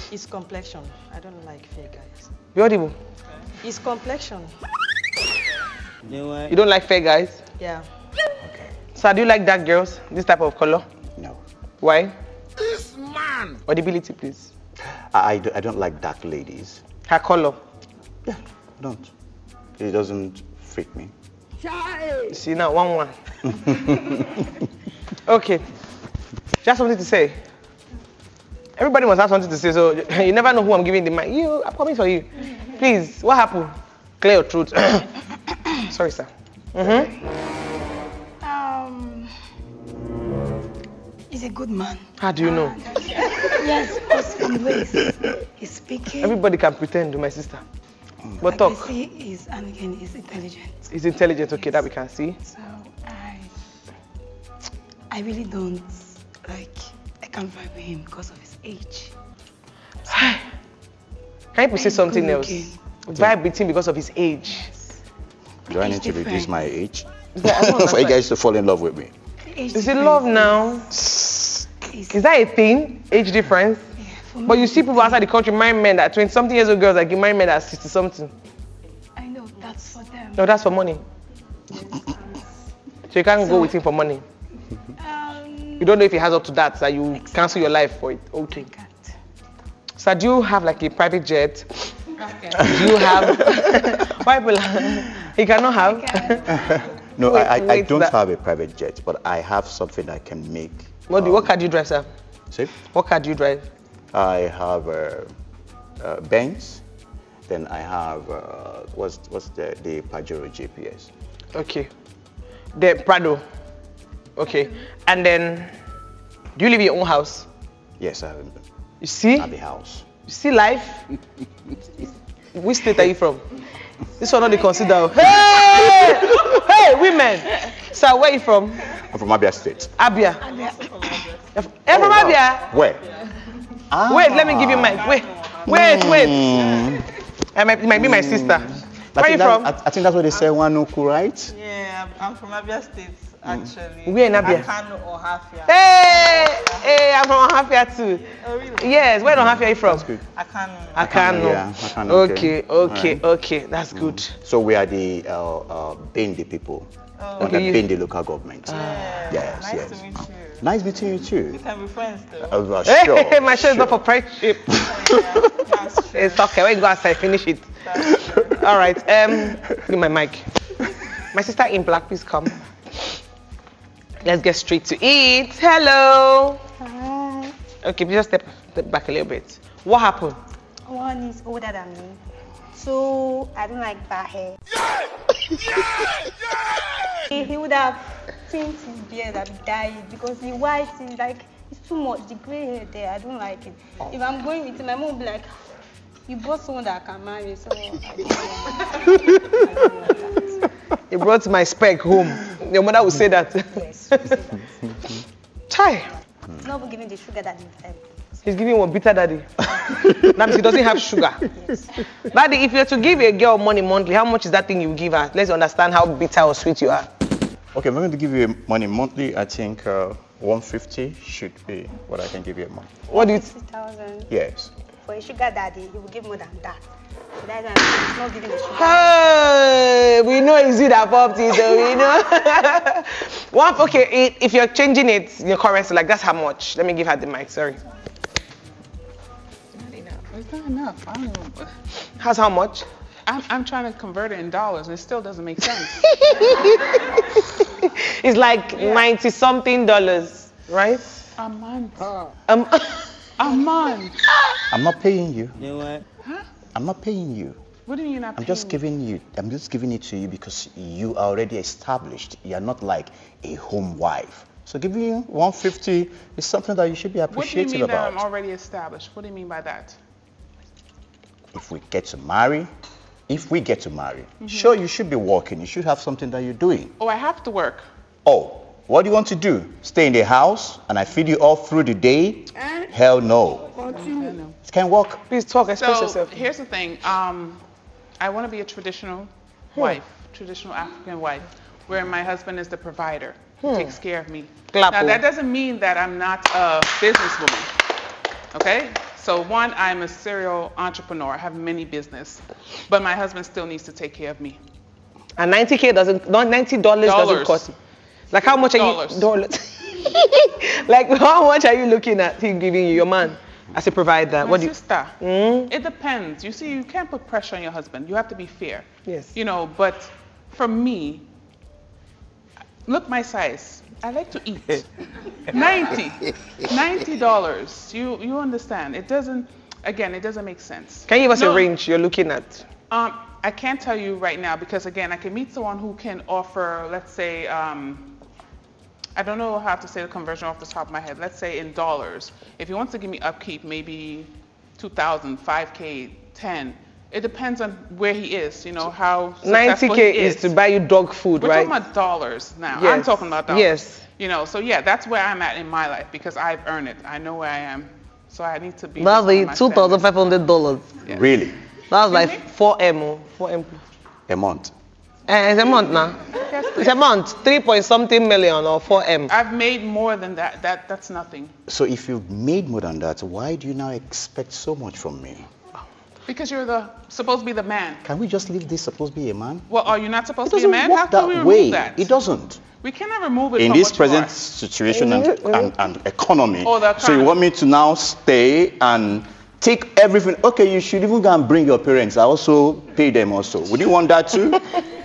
His complexion. I don't like fair guys. Be audible. His complexion. You don't like fair guys? Yeah. Okay. So do you like dark girls? This type of color? No. Why? This man! Audibility, please. I, I, do, I don't like dark ladies. Her color? I don't. It doesn't freak me. You see now, one one. Okay. She has something to say. Everybody must have something to say, so you never know who I'm giving the mic. You, I'm coming for you. Please, what happened? Clear your throat. Sorry, sir. Mm-hmm. He's a good man. How do you know? yes, because from the he's, he's speaking. Everybody can pretend, to my sister. But I talk. can see he's, and again, he's intelligent. He's intelligent, okay, that we can see. So I, I really don't like. I can't vibe with him because of his age. Hi. Can you say something else? looking. Vibe with him because of his age. Do I need to reduce my age? Yeah, I For you understand. guys to fall in love with me. Is it love now? Is that a thing? Age difference? But you see people outside the country marry men that 20 something years old girls like you marry men that 60 something. I know that's for them. No, that's for money. So you can't go with him for money. Um, You don't know if he has up to that, that you cancel your life for it. Okay. So do you have like a private jet? Do you have? Why will he cannot have? No, Wait, I, I, I don't that- have a private jet, but I have something I can make. What do what car do you drive, sir? See? What car do you drive? I have a, uh Benz, then I have uh, what's what's the the Pajero GPS. Okay. The Prado. Okay. And then, do you live in your own house? Yes, I have You see? a house. You see life? Which state are you from? This one not they consider. Hey! hey, women! Sir, where are you from? I'm from Abia State. Abia. You're from Abia? Where? Wait, let me give you my. Wait, wait, wait. Mm. I might, it might be my sister. I Where are think you from? I, I think that's what they say, Wanuku, right? Yeah, I'm from Abia State, actually. Where in Abia? Akano or Hafia. Hey, hey, I'm from Ohafia too. Oh, really? Yes, where in Ohafia are you from? Akano. Akano. Yeah, Akano, Okay, okay. okay, okay. That's good. So we are the uh, uh, Bende people. Oh. Under Okay, you- Bende local government. yes, Nice yes. to meet you. Nice meeting you too. We can be friends though. Uh, well, Hey, sure, my shirt is not for friendship. it's okay. When you go outside, finish it. All right. Um, give me my mic. My sister in black, please come. Let's get straight to it. Hello. Hi. Okay, please just step, step back a little bit. What happened? One is older than me. So I don't like bad hair. Yeah! Yeah! he, he would have trimmed his beard and dyed because the white is like it's too much. The grey hair there, I don't like it. If I'm going with him, my mom will be like, you brought someone that I can marry, so I don't want You brought my spec home. Your mother would say that. Yes. Chai. It's not even giving the sugar that you. He's giving one bitter daddy. that means he doesn't have sugar. Daddy, if you're to give a girl money monthly, how much is that thing you give her? Let's understand how bitter or sweet you are. Okay, I'm going to give you money monthly. I think uh, 150 should be what I can give you a month. What do you? 60,000. Yes. For a sugar daddy, he will give more than that. So that's why I'm not giving a sugar Hey, we know it's you that popped it, so we know. One, okay, if you're changing it, your currency, like that's how much. Let me give her the mic, sorry. It's not enough. I don't know. How's how much? I'm, I'm trying to convert it in dollars, and it still doesn't make sense. It's like 90 something dollars, right? a month. Um, A month. I'm not paying you. You know what? I'm not paying you. What do you mean not I'm just giving you. I'm just giving it to you because you are already established. You are not like a home wife. So giving you 150 is something that you should be What do you appreciative mean that about. I'm already established? What do you mean by that? if we get to marry, if we get to marry, Mhm. sure you should be working. You should have something that you're doing. Oh, I have to work. Oh, what do you want to do? Stay in the house and I feed you all through the day? Hell no. It can't work. Please talk, express So yourself. here's the thing. Um, I want to be a traditional wife, traditional African wife, where my husband is the provider, Hmm. takes care of me. Clap, now oh. that doesn't mean that I'm not a businesswoman. Okay. So one, I'm a serial entrepreneur. I have many business, but my husband still needs to take care of me. And 90k doesn't, not 90 dollars doesn't Dollars. cost. Like how much are Dollars. you? Dollars. like how much are you looking at him giving you, your man, as a provider? My what do you? sister. Mm? It depends. You see, you can't put pressure on your husband. You have to be fair. Yes. You know, but for me, look my size. I like to eat. 90. 90 dollars. You you understand? It doesn't. Again, it doesn't make sense. Can you give us No, a range you're looking at? Um, I can't tell you right now because again, I can meet someone who can offer, let's say, um, I don't know how to say the conversion off the top of my head. Let's say in dollars. If he wants to give me upkeep, maybe 2,000, 5K, 10. It depends on where he is. You know how successful 90k he is to buy you dog food, We're right? talking about dollars now. Yes. I'm talking about dollars. Yes. You know, so yeah, that's where I'm at in my life because I've earned it. I know where I am. So I need to be. That's with the my two thousand five hundred dollars. Really? That's like four M, oh, four M. A month. Eh, it's a month now. It's a month, three point something million or four M. I've made more than that. That that's nothing. So if you've made more than that, why do you now expect so much from me? Because you're the supposed to be the man. Can we just leave this supposed to be a man? Well, are you not supposed to be a doesn't man? work How can we that remove way. that? It doesn't. We cannot remove it In from this what present you situation and, Mhm. and, and economy. Oh, the so you want me to now stay and take everything? Okay, you should even go and bring your parents. I also pay them also. Would you want that too?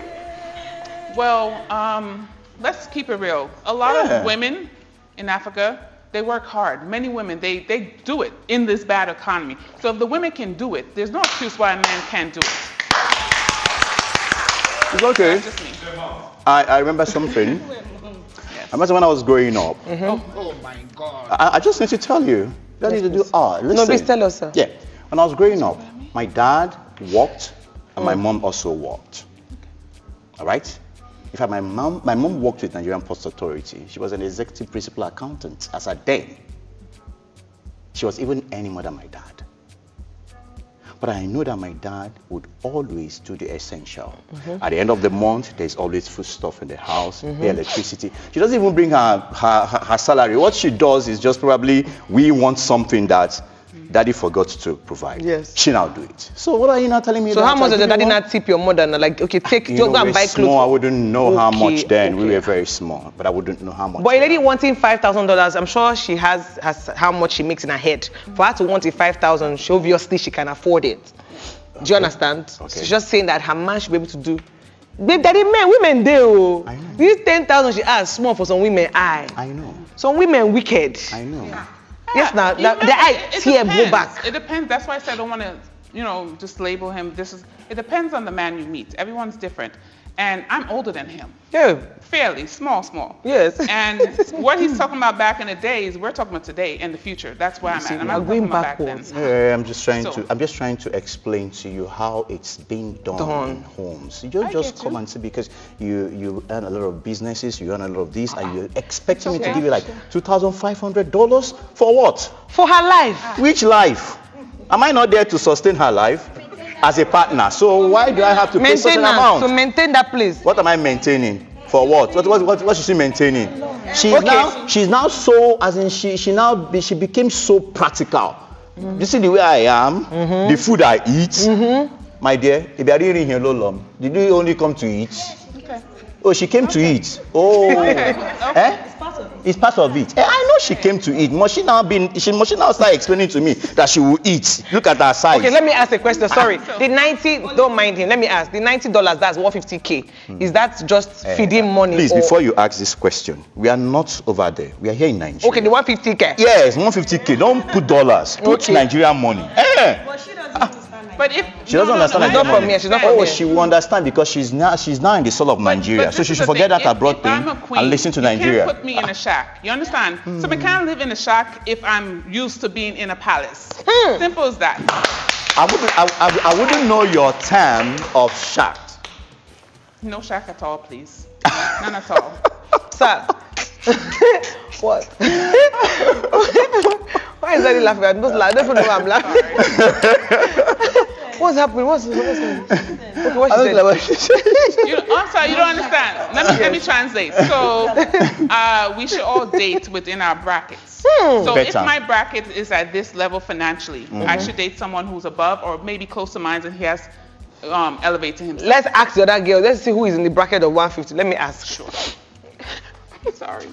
are. Well, um, let's keep it real. A lot Yeah. of women in Africa, they work hard. Many women, they they do it in this bad economy. So if the women can do it, there's no excuse why a man can't do it. It's okay. I, I remember something. I remember when I was growing up. Oh, my God. I, I just need to tell you. That need to do. art. listen. No, please tell us, sir. Yeah. When I was growing up, my dad walked and Mm. my mom also walked. All right? In fact, my mom, my mom worked with Nigerian Ports Authority. She was an executive principal accountant as a then. She was even earning more than my dad. But I know that my dad would always do the essential. Mhm. At the end of the month, there's always food stuff in the house, Mhm. the electricity. She doesn't even bring her, her, her salary. What she does is just probably, we want something that daddy forgot to provide. Yes. She now do it. So what are you now telling me? So that how much I does your didn't daddy want? not tip your mother? now? Like, okay, take, You go know, go and we're buy small. clothes. I wouldn't know how much then. We were very small, but I wouldn't know how much. But a lady wanting five thousand dollars, I'm sure she has, has how much she makes in her head. For her to want a five thousand, she obviously she can afford it. Do you understand? So she's just saying that her man should be able to do. Babe, daddy, men, women do. Oh. This ten thousand she asks small for some women. I. I know. Some women wicked. I know. Yes, now, now know, the eye it- it tear go back. It depends. That's why I said I don't want to, you know, just label him. This is. It depends on the man you meet. Everyone's different, and I'm older than him. Yeah. Fairly small, small. Yes. And what he's talking about back in the days, we're talking about today and the future. That's where I'm at. I'm not talking about back then. Yeah, I'm just trying So- to. I'm just trying to explain to you how it's being done, Done. in homes. You don't just come and see because you you earn a lot of businesses, you earn a lot of this, and you're expecting me to give you like two thousand five hundred dollars for what? For her life. Which life? Am I not there to sustain her life as a partner? So why do I have to pay such an amount? to maintain that place. What am I maintaining? For what? What, what, what, what is she maintaining? She's Okay. now she's now so as in she she now be, she became so practical. You see the way I am, the food I eat. My dear, if you are reading here, Lolom, did you only come to eat? Oh, she came to eat. Oh, eh? It's part of it. Eh, I know she came to eat. Must she now be? She must she now start explaining to me that she will eat? Look at her size. Okay, let me ask a question. Sorry. The 90, don't mind him. Let me ask. The $90, that's 150K. Is that just Eh, feeding money? Please, or- before you ask this question, we are not over there. We are here in Nigeria. Okay, the 150K. Yes, 150k. Don't put dollars. Put Okay. Nigerian money. Eh. But if She doesn't understand She's not from money. here, she's not from Oh, here. she will understand because she's now she's now in the soul of Nigeria. but so she should forget thing. that If- abroad if thing I'm a queen, and listen to you Nigeria. can't put me in a shack. You understand? So I hmm. can't live in a shack if I'm used to being in a palace. Hmm. Simple as that. I wouldn't I, I, I wouldn't know your term of shack. No shack at all, please. None at all. Sir. what? Why is Daddy laughing? I'm just laughing. I don't know why I'm laughing. What's happening? What's, what's happening? Okay, what she said? You, I'm sorry, you don't understand. Let me let me translate. So uh, we should all date within our brackets. So if my bracket is at this level financially, I Mhm. should date someone who's above or maybe close to mine and he has um, elevated himself. Let's ask the other girl. Let's see who is in the bracket of 150. Let me ask. Sure. Sorry.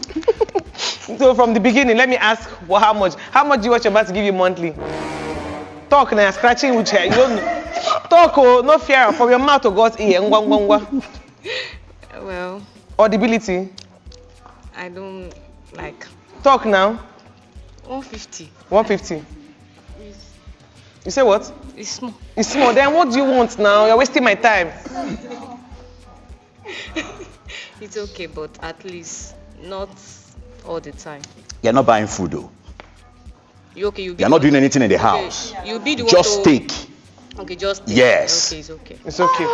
So from the beginning, let me ask well, how much? How much do you want your man to give you monthly? Talk now, scratching with her. You don't talk, oh, no fear from your mouth to God's ear. Ngwa, ngwa, ngwa. Well, Audibility. I don't like Talk now. 150. 150. You say what? It's small. It's small. Then what do you want now? You're wasting my time. It's okay, but at least not all the time. You're not buying food though. You okay? You be You're the not doing anything in the okay, house. You be the one Just to- steak. Okay, just. Yes. Okay, it's okay. It's okay.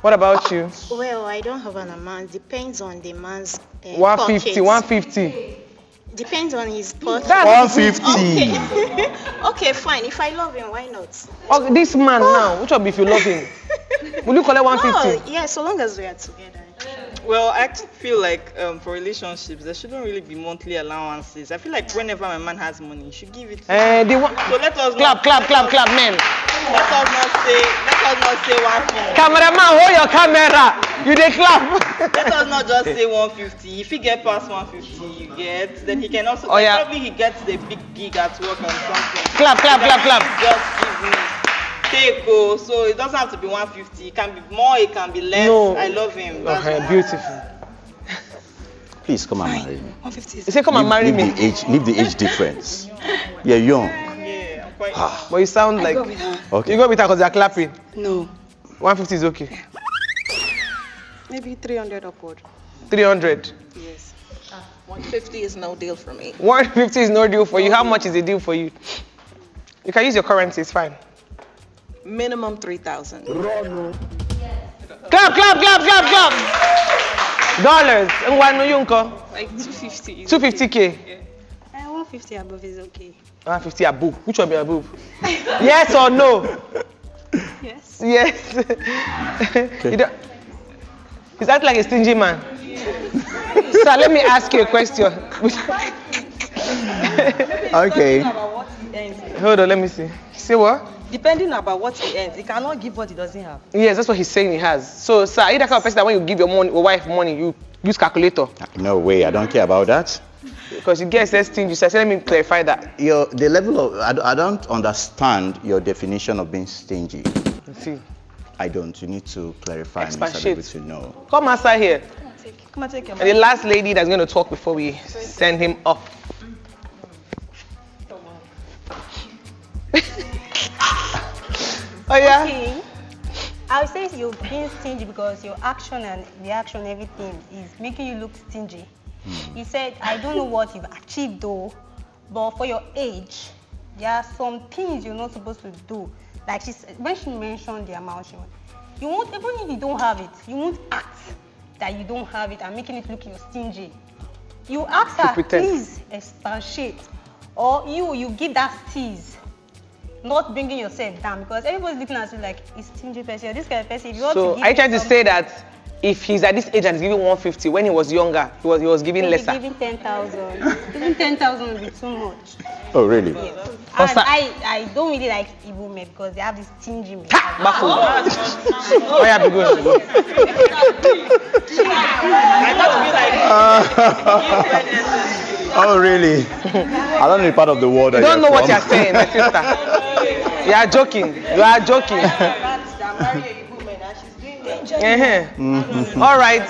What about you? Well, I don't have an amount. Depends on the man's uh, 150, pockets. 150. Depends on his pocket. That's- 150. Okay. okay, fine. If I love him, why not? Oh, this man now, which one be if you love him? Will you collect 150? Oh, yeah, so long as we are together. Well, I actually feel like um, for relationships, there shouldn't really be monthly allowances. I feel like whenever my man has money, you should give it to Eh, him. they want- So let us Clap, not, clap, clap, clap, men. Let us not say, let us not say one thing. Cameraman, hold your camera. You dey clap. Let us not just say 150. If he get past 150, you get, then he can also. Oh, yeah. Probably he gets the big gig at work or something. Clap, clap, clap, clap. Just give me. Take oh, so it doesn't have to be 150. It can be more. It can be less. No. I love him. That's Okay, beautiful. Please come and marry me. You say come and marry leave me. The age, leave the age difference. You're young. yeah, yeah, quite ah. But you sound like go with her. Okay. you go with her because you're clapping. No. 150 is okay. Maybe 300 upward. 300. Yes. Ah, 150 is no deal for me. 150 is no deal for you. How much is the deal for you? You can use your currency, it's fine. Minimum 3,000. Clap, clap, clap, clap, clap. Dollars. Ngwanu yunko. Like 250. 250k. Uh, 150 above is okay. 150 above. Which one be above? yes or no? Yes. Yes. you don't, is that like a stingy man? Sir, let me ask you a question. Okay. Hold on, let me see. Say what? Depending about what he earns, he cannot give what he doesn't have. Yes, that's what he's saying he has. So, sir, are you the kind of person that when you give your, money, your wife money, you use calculator? No way. I don't care about that. Because you get says stingy. So I said, let me clarify that. Your the level of I, don't- I don't understand your definition of being stingy. see. I don't. You need to clarify and Expatiate. be able to know. Come outside here. Come and take your And the last lady that's going to talk before we send him off. oh yeah. Okay. I would say you're being stingy because your action and reaction, everything is making you look stingy. Hmm. He said, I don't know what you've achieved though, but for your age, there are some things you're not supposed to do. Like she said, when she mentioned the amount she wants, you won't, even if you don't have it, you won't act that you don't have it and making it look you're stingy. You ask her, pretend. please expatiate. Or you, you give that tease not bringing yourself down because everybody's looking at you like it's stingy person or this kind of person. If you want So to give are you trying to say that if he's at this age and he's giving 150, when he was younger, he was he was giving He'll lesser. Giving 10,000. Even 10,000 would be too much. Oh, really? And I, I don't really like Igbo men because they have this stingy men. Baffled. Oh, yeah, oh, be good. oh, really? I don't know the part of the world You don't know you're what you're saying, my sister. You are joking. You are joking. Uh-huh. Mhm. All right.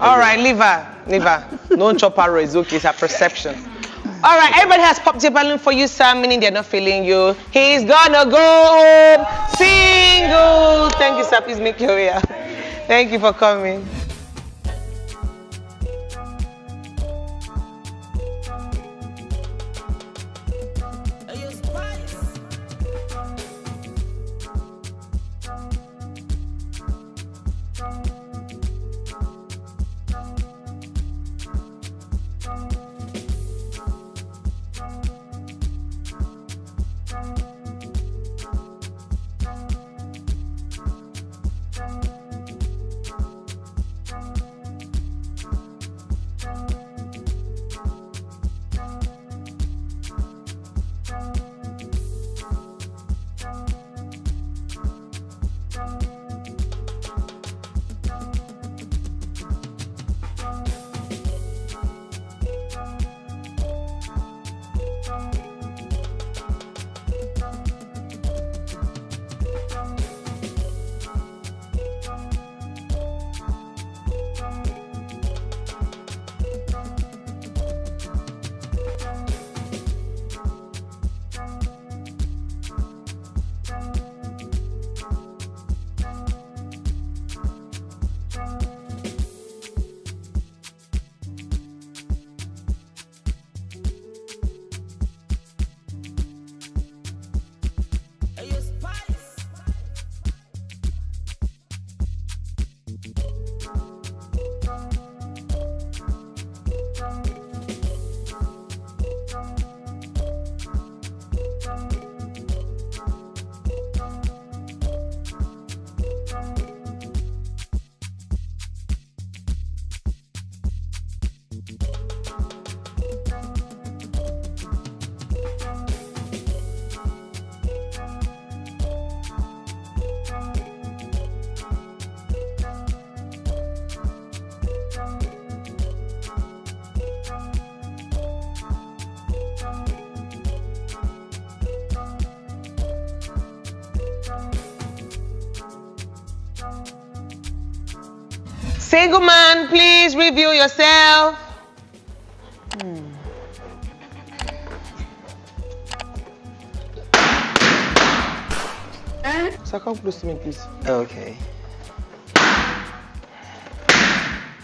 All right, leave her. Leave her. Don't chop her. It's okay. It's her perception. All right, everybody has popped a balloon for you, Sam, meaning they're not feeling you. He's gonna go home single. Thank you, sir. Please make your way. Thank you for coming. Single man, please review yourself. Hmm. Sir, come close to me, please. Okay.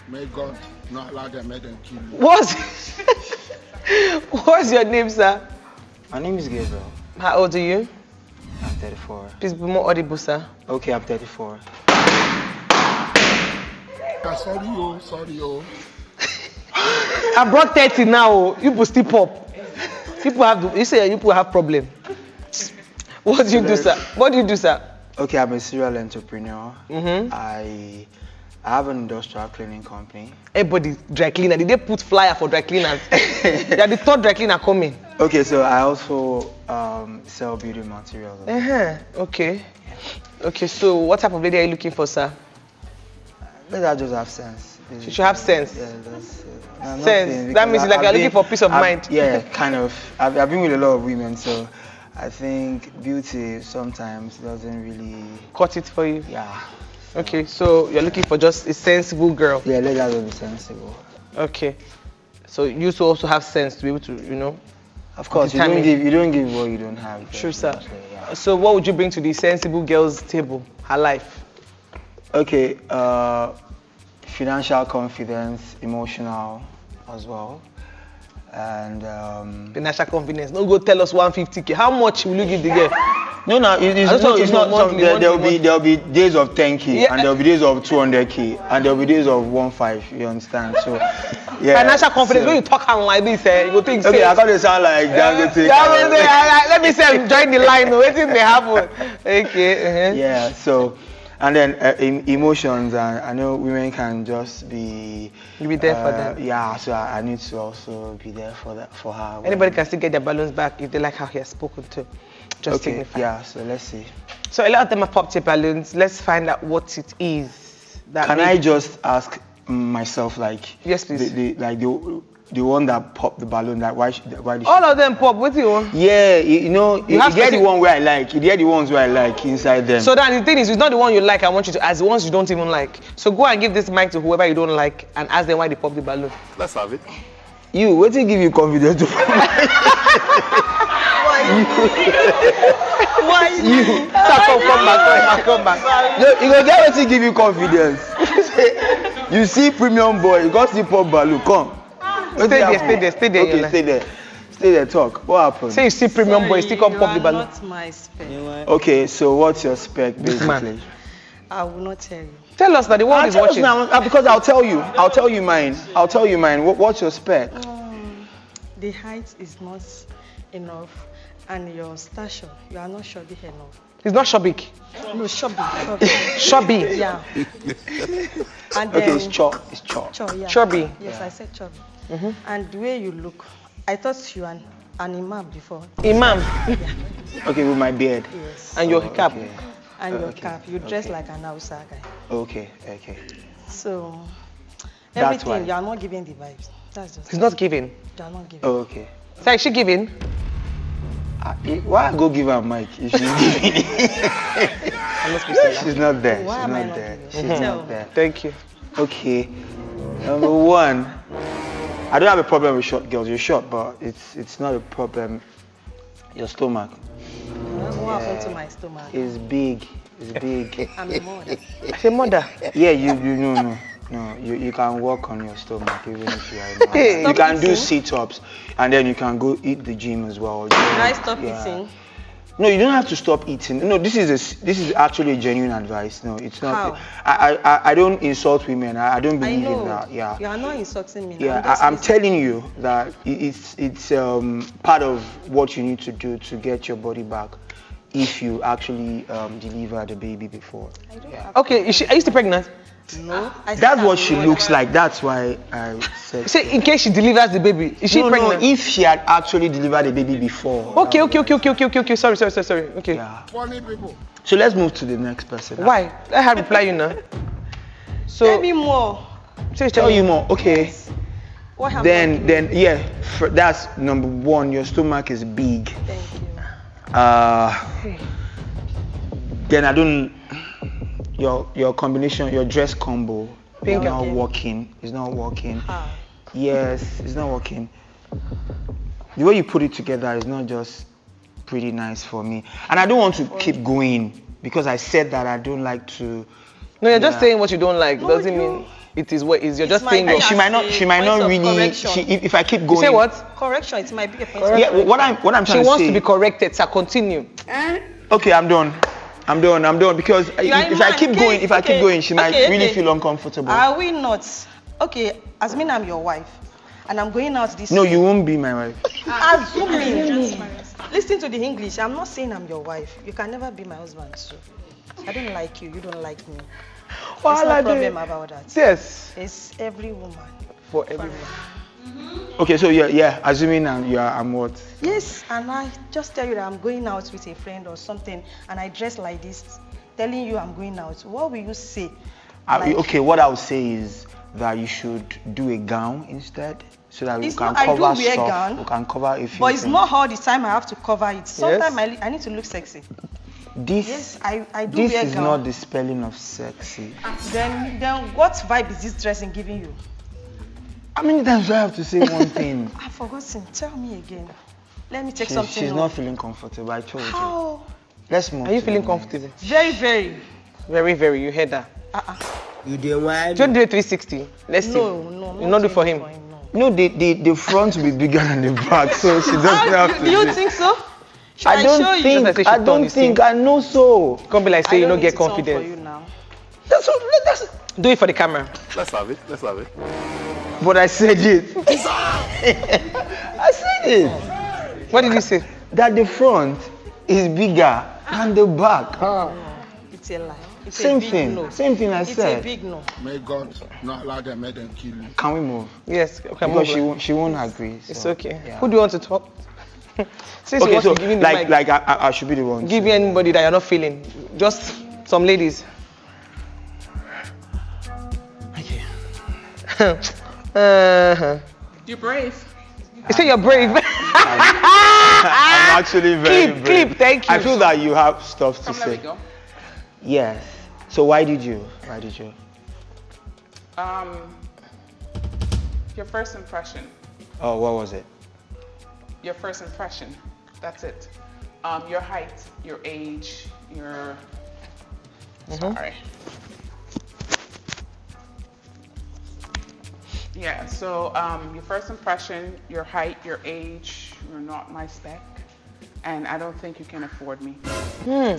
May God not allow them, make them kill you. What's What's your name, sir? My name is Gabriel. How old are you? I'm 34. Please be more audible, sir. Okay, I'm 34. Ah, sorry, oh, sorry, oh. I brought 30 now. oh. You people still pop. People have, you say people have problem. What do you do, sir? What do you do, sir? Okay, I'm a serial entrepreneur. Mm-hmm. I I have an industrial cleaning company. Everybody dry cleaner. Did they put flyer for dry cleaners? they are the third dry cleaner coming. Okay, so I also um, sell beauty materials. Uh-huh. Okay. Okay, so what type of lady are you looking for, sir? Maybe I just have sense. She should have sense. Yeah, that's, uh, no, Sense. That means I- like you're looking for peace of I've- mind. Yeah, kind of. I've, I've been with a lot of women, so I think beauty sometimes doesn't really cut it for you. Yeah. Okay, so you're looking for just a sensible girl. Yeah, let that be sensible. Okay. So you should also have sense to be able to, you know. Of course, you don't give you don't give what you don't have. True, sir. So what would you bring to the sensible girl's table? Her life. Okay, uh, financial confidence, emotional as well, and um, Financial confidence. Don't go tell us 150k. How much will you give the girl? No, no, it, I it's not. It's not. monthly, there, there'll monthly, be there'll be days of 10k, Yeah. and there'll be days of 200k, and there'll be days of 15. You understand? So, yeah. Financial confidence. so- when you talk am like this, eh, you go think Okay. I can't sound like Dangote. Yeah, kind of- well, I- I- let me say, join the line. Waiting may happen. Okay. uh-huh. Yeah. So, And then uh, emotions, and I know women can just be. You be there for uh, them. Yeah, so I, I need to also be there for that for her. Anybody can still get their balloons back if they like how he has spoken to. Just okay, signify. yeah. So let's see. So a lot of them have popped their balloons. Let's find out what it is. That Can I just ask myself, like, yes, please, the, the, like the the one that popped the balloon, that why sh- why did she All of them pop. What you want? Yeah, you, you know, you, you get the one where I like. You get the ones where I like inside them. So then the thing is, it's not the one you like. I want you to ask the ones you don't even like. So go and give this mic to whoever you don't like and ask them why they pop the balloon. Let's have it. you, what will give you confidence to Why you? Come, come back, come back, come back. No, you go get what give you confidence. you see premium boy, you got see pop balloon. Come. Stay there, stay there, stay there, Okay, stay there. Stay there, talk. What happened? Say you see premium boy, still come pop the balloon. Not my spec. Okay, so what's your spec This man. basically? I will not tell you. Tell us that the world Ah, is tell us watching. now, ah, because I'll tell you. I'll tell you mine. I'll tell you mine. What, what's your spec? The height is not enough, and your stature, you are not chubby enough. It's not Shobik. No, chubby. chubby. Chubby. Yeah. And Okay, it's then- chop. It's chop. Cho- yeah. Chubby. Yes, I said chubby. Mhm. And the way you look, I thought you were an, an imam before. Imam. Okay, with my beard. Yes. And your Oh, cap. okay. And your Okay, cap, you dress okay. like an Hausa guy. Okay, okay. So, everything, you are not giving the vibes. That's just He's not giving. You are not giving. Oh, okay. Say, is she giving? Eh, Why I go give her a mic if she's giving? she's not there. Why she's not not there. giving? She's Tell not there. Thank you. Okay. Number one, I don't have a problem with short girls. You're short, but it's it's not a problem. Your stomach What happened to my stomach? is big. It's big. I'm a mother. She's a mother. Yeah, you you no no no. You you can work on your stomach even if you are. Not. You can do eating? sit-ups, and then you can go eat the gym as well. Can I stop Yeah. eating? No, you don't have to stop eating. No, this is a s this is actually a genuine advice. No, it's not. How? I, I I- I don't insult women. I, I don't I believe know. in that. Yeah. You are not insulting me. Yeah, I'm I, I'm telling you that it's it's um, part of what you need to do to get your body back if you actually um, deliver the baby before. Okay, is she, are you still pregnant? No. I That's what she not. looks like. That's why I said. Say, in case she delivers the baby. Is she no, pregnant? no, if she had actually delivered the baby before. Okay, okay, okay, okay, okay, okay, okay. Sorry, sorry, sorry, sorry. Okay. Funny people. So let's move to the next person. Why? Let her reply you now. So Tell me more. say, Tell you more. Okay. What happened? Then, then, yeah, for, that's number one. Your stomach is big. Thank you. Uh, then I don't. Your your combination, your dress combo, Pink is not and- working. It's not working. Ah. Yes, it's not working. The way you put it together is not just pretty nice for me, and I don't want to keep going because I said that I don't like to. No, you're just saying what you don't like. Doesn't mean it is what is. You're just saying. idea. She might not. She might not really. correction. She, if, if I keep you going. say what? Correction, it might be a point Yeah. What I'm what I'm She trying to wants to be corrected. So continue. Okay, I'm done. I'm done. I'm done because if, I keep okay? going, if I keep going, she might okay, really feel uncomfortable. Are we not? Okay, as mean I'm your wife, and I'm going out this. no, you won't be my wife. Assuming. Listen to the English. I'm not saying I'm your wife. You can never be my husband too. I don't like you. You don't like me. There's no problem about that. Yes. It's every woman. For everyone. Okay, so yeah, yeah. Assuming I'm, you are, I'm what? Yes, and I just tell you that I'm going out with a friend or something, and I dress like this, telling you I'm going out. What will you say? I, Like- okay, what I would say is that you should do a gown instead, so that we can not- I do cover wear stuff. gown, We can cover few. But it's things. not all the time I have to cover it. Sometimes I, I need to look sexy. This. Yes, I, I do This wear is gown. not the spelling of sexy. Then, then what vibe is this dressing giving you? How many times do I have to say one thing? I've forgotten. Tell me again. Let me take she's something. she's off. not feeling comfortable. I told you. How? Let's move. Are you feeling the next. comfortable? Very, very. Very, very. You heard that. Uh-uh. Ah. You did why? Don't do a 360. Let's see. No, no, You not do for him. No, the, the, the front will be bigger than the back, so she doesn't How, have to. do you do- think so? Should I don't show you? think. Just like I don't you see. think. I know so. Come be like say I you don't don't get to for confidence. you now. That's what. That's. Do it for the camera. Let's have it. Let's have it. But I said it. I said it. What did you say? That the front is bigger than the back. It's a lie. It's a Same big thing. no. Same thing I It's said. a big no. May God not allow them, make them kill you. Can we move? Yes, okay, because move she won't, she won't agree. It's okay. yeah. Who do you want to talk? Since okay, want so to give me the like mic, like I, I I should be the one. give me anybody that you're not feeling. Just some ladies. Uh-huh. You're brave. You say you're brave. I'm actually very Clip, brave. clip, thank you. I feel that you have stuff to Come, say. let me go. Yes. So why did you? Why did you? Um, your first impression. Oh, what was it? Your first impression. That's it. Um, your height, your age, your. Sorry. Yeah. So um, your first impression, your height, your age. You're not my spec, and I don't think you can afford me. Hmm.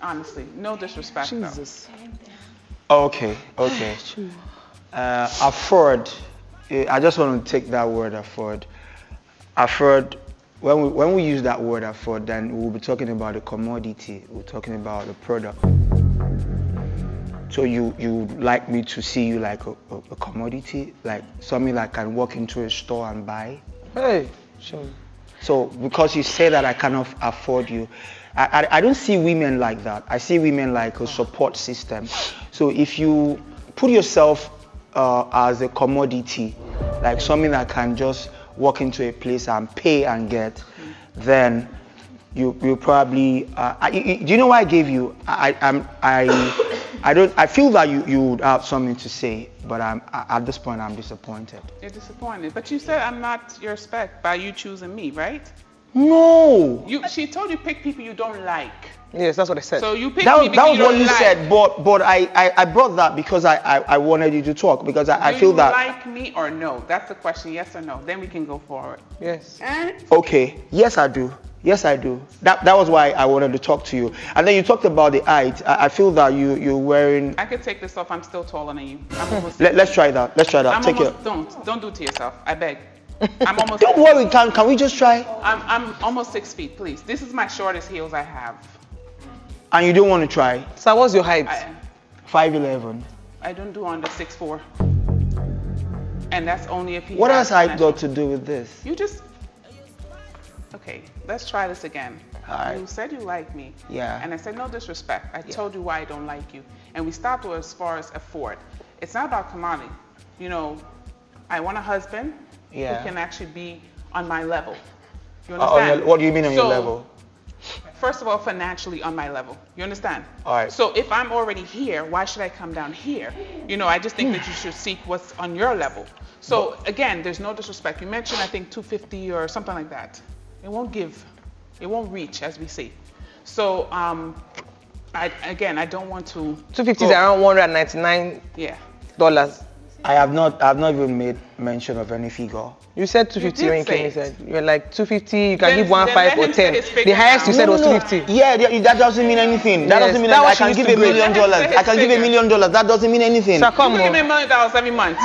Honestly, no disrespect. though. Jesus. Okay, okay. Uh, afford. I just want to take that word afford. Afford. When we when we use that word afford, then we'll be talking about a commodity. We're talking about a product. So you you would like me to see you like a, a, a commodity, like something that I can walk into a store and buy. Hey, sure. So because you say that I cannot afford you, I, I, I don't see women like that. I see women like a support system. So if you put yourself uh, as a commodity, like something that can just walk into a place and pay and get, then you you probably. Uh, I, do you know why I gave you? I I'm, I I don't. I feel that you you would have something to say, but I'm at this point I'm disappointed. You're disappointed, but you said I'm not your spec by you choosing me, right? No. You. She told you pick people you don't like. Yes, that's what I said. So you pick that me was, that was you what you like. said, but but I, I, I brought that because I, I, I wanted you to talk because I, I feel you that like me or no? That's the question. Yes or no? Then we can go forward. Yes. And okay yes I do yes I do that that was why I wanted to talk to you and then you talked about the height I, I feel that you you're wearing I could take this off. I'm still taller than you. I'm almost. let, let's try that let's try that I'm take almost. it Don't don't do it to yourself. I beg. I'm almost. don't worry can can we just try I'm I'm almost six feet. Please. This is my shortest heels I have. and you don't want to try So what's your height? Five eleven I don't do under six four. And that's only if he what has has height got to do with this You just. Okay, let's try this again. You said you like me. Yeah. And I said no disrespect. I told you why I don't like you. And we stopped as far as afford. It's not about commodity. You know, I want a husband Yeah. who can actually be on my level. You Uh, understand? your- what do you mean on your level First of all, financially on my level. You understand? all right So if I'm already here, why should I come down here? You know, I just think that you should seek what's on your level. So again, there's no disrespect. You mentioned I think 250 or something like that. It won't give. It won't reach, as we say. So um, I, again, I don't want to. 250 is around 199 Yeah. dollars. I have not I have not even made mention of any figure You said 250 did when you say came it. inside. You're like 250, you can Then- give one five or 10. The highest you now. said No, was no, no. 250. Yeah, that, that doesn't mean anything. That Yes, doesn't mean that that I can give a million dollars. I can give a million dollars. That doesn't mean anything. So You come give me a on. million dollars every month.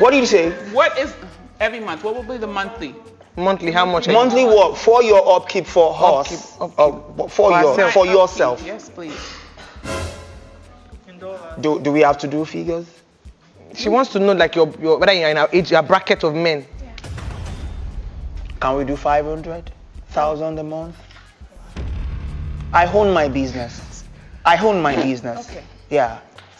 What did you say? What is every month? What will be the monthly? Monthly, how much? Monthly what? For your upkeep for us. Upkeep, Uh, for For your ourselves. for yourself. Yes, please. Do, do we have to do figures? She wants to know like your, your whether you're in our age, your bracket of men. Can we do 500,000 a month? I own my business. I own my business. Okay. Yeah.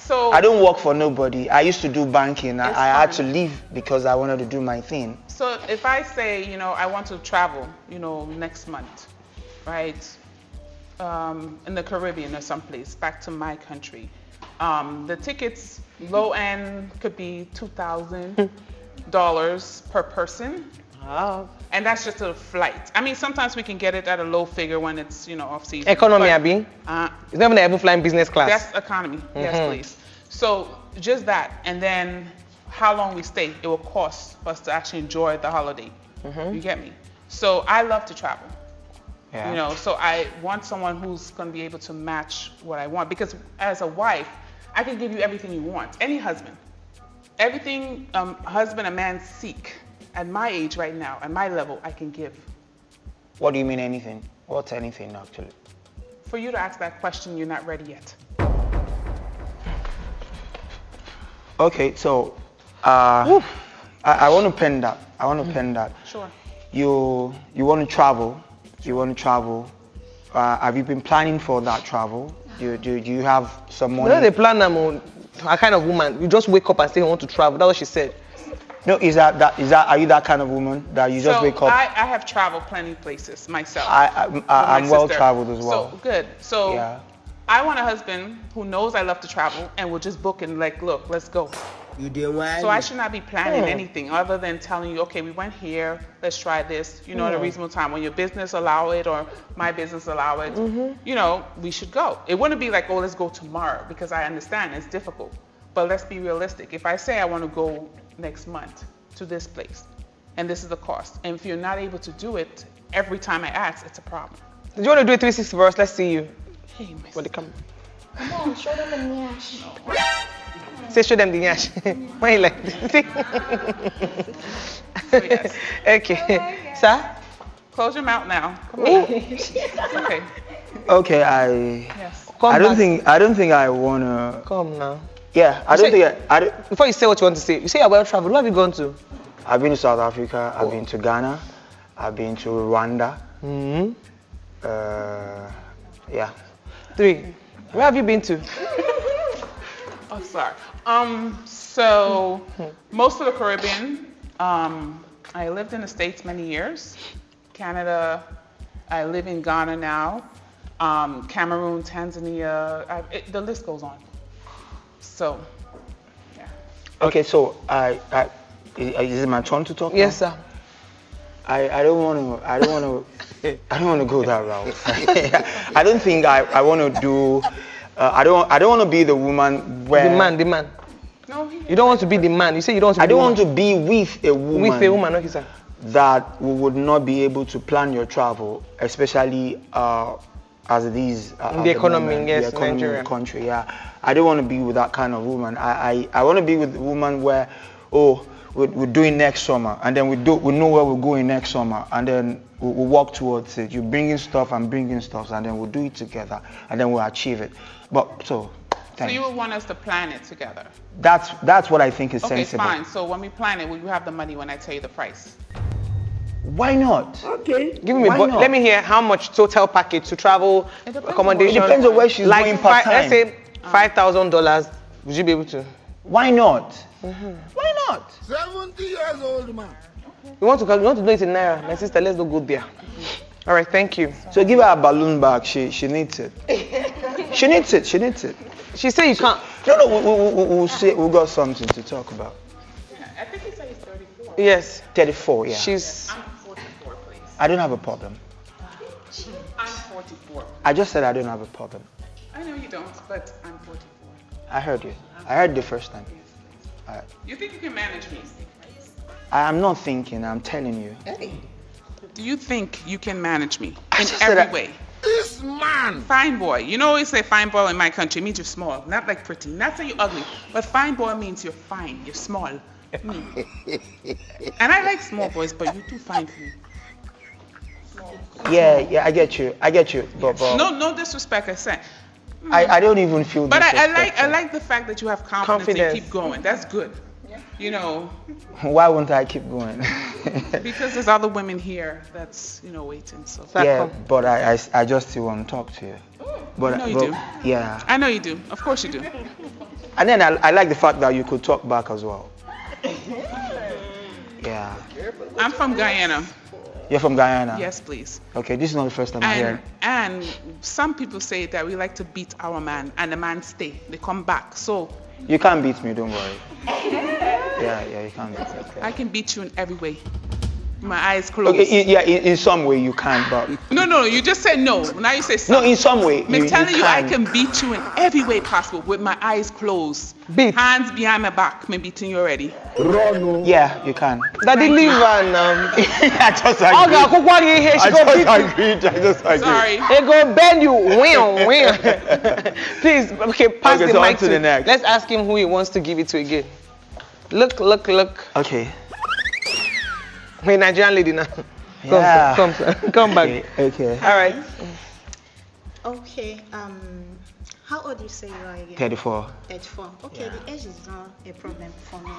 So I don't work for nobody. I used to do banking. I, I had to leave because I wanted to do my thing. So if I say, you know, I want to travel, you know, next month, right, um, in the Caribbean or someplace, back to my country, um, the tickets low end could be two thousand dollars per person, and that's just a flight. I mean, sometimes we can get it at a low figure when it's, you know, off season. Economy, Abi. Uh, It's never ever flying business class. that's economy. Yes, Mhm. please. So just that, and then how long we stay, it will cost for us to actually enjoy the holiday. You get me? So I love to travel. Yeah. You know, so I want someone who's going to be able to match what I want because as a wife, I can give you everything you want. Any husband, everything um, husband a man seek at my age right now, at my level, I can give. What do you mean anything? What's anything actually? For you to ask that question, you're not ready yet. Okay, so uh, I, I want to pen that. I want to pen that. Sure. You you want to travel. You want to travel. Uh, have you been planning for that travel? Do, do, do you have some money? know they plan them on a kind of woman. You just wake up and say you want to travel. That's what she said. No, is that that is that are you that kind of woman that you just so wake up? I, I have traveled plenty places myself. I- I'm- I- I'm well traveled as well. So good. So Yeah. I want a husband who knows I love to travel and will just book and like, look, let's go. You did why? So I should not be planning Hmm. anything other than telling you, okay, we went here, let's try this, you know, at a reasonable time. When your business allow it or my business allow it, Mhm. you know, we should go. It wouldn't be like, oh, let's go tomorrow because I understand it's difficult. But let's be realistic. If I say I want to go next month to this place and this is the cost, and if you're not able to do it every time I ask, it's a problem. Do you want to do a 360 for us? Let's see you. Hey, For the camera. Come on, show them the nyash. Say show them the nyash. Why you like this? okay. Sir? Close your mouth now. Come on. okay. Okay, I Yes. I don't back. think I don't think I wanna. Come now. Yeah, I You don't say- think I, I don't- Before you say what you want to say, you say you're well traveled. Where have you gone to? I've been to South Africa. I've been to Ghana. I've been to Rwanda. hmm Uh, yeah. Three. Where have you been to? Oh, sorry. Um, so most of the Caribbean. Um, I lived in the States many years. Canada. I live in Ghana now. Um, Cameroon, Tanzania. I, it, the list goes on. So Okay, so I, I i- is it my turn to talk? Yes, now? sir. I, I don't want to. I don't want to. I don't want to go that route. I don't think I, I want to do. Uh, I don't. I don't want to be the woman where. The man, the man. No, You don't want to be the man. You say you don't want to I be don't the want to be with a woman. With a woman, okay, sir. That we would not be able to plan your travel, especially uh, as it is uh, In at the economy, moment, yes, the economy Nigeria. of the country. Yeah, I don't want to be with that kind of woman. I I, I want to be with a woman where, oh, we're, we're doing next summer, and then we do we know where we're going next summer, and then we, we walk towards it. You're bringing stuff, I'm bringing stuff, and then we'll do it together, and then we'll achieve it. But so, So you would want us to plan it together. That's that's what I think is Okay, sensible. fine. So when we plan it, will you have the money when I tell you the price? Why not? Okay. Give me. Why not? let me hear how much total package to travel, accommodation. It depends on where she's like going fi- part-time. Let's say five thousand dollars. Would you be able to? Why not? Mm-hmm. Why not? 70 years old man. You want to. We want to do it in naira, my sister. Let's not go there. All right. Thank you. So give her a balloon back. She she needs it. She needs it. She needs it. She said you can't. No, no. We, we, we, we'll say we got something to talk about. I think he said he's 34. Yes. 34. Yeah. She's. I'm 44, please. I don't have a problem. I'm 44. I just said I don't have a problem. I know you don't, but I'm 44. I heard you. I heard the first time. I, You think you can manage me? I'm not thinking. I'm telling you. Do you think you can manage me in every I- way? This man. Fine boy. You know, we say fine boy in my country. It means you're small, not like pretty. Not say you're ugly, but fine boy means you're fine. You're small. Mm. And I like small boys, but you're too fine for me. Yeah, yeah. I get you. I get you. But, but No, no disrespect. I said. Mm-hmm. I, I don't even feel. But I, I like I like the fact that you have confidence, Confidence. and keep going. That's good. Yeah. You know, Why won't I keep going? because there's other women here that's you know waiting. So yeah, but I, I, I just still want to talk to you. But, I know you but do. yeah. I know you do. Of course you do. And then I, I like the fact that you could talk back as well. Yeah. I'm from Guyana. You're from Guyana? Yes, please. Okay, this is not the first time And it. and some people say that we like to beat our man, and the man stay. They come back. So You can't beat me, don't worry. Yeah, yeah, you can't beat me. I can beat you in every way. My eyes closed. Okay, in, yeah, in, in some way you can, but No, no, you just said no. Now you say no, in some way I'm you, you telling you, I can. can beat you in every way possible with my eyes closed. Beat. Hands behind my back. Me beating you already. Oh. Yeah, you can. Daddy, leave her now. I just Oh, God, cook what you hear. She I go just beat you. agreed. I just agreed. Sorry. They go bend you. Win, win. Please, okay, pass Okay, the so on mic to the next. Let's ask him who he wants to give it to again. Look, look, look. Okay. Hey, Nigerian lady now. Come, Yeah. sir, come, sir. come back. Okay. okay. All right. Okay. Um, How old you say you are again? 34. 34. Okay, Yeah. the age is not a problem for me.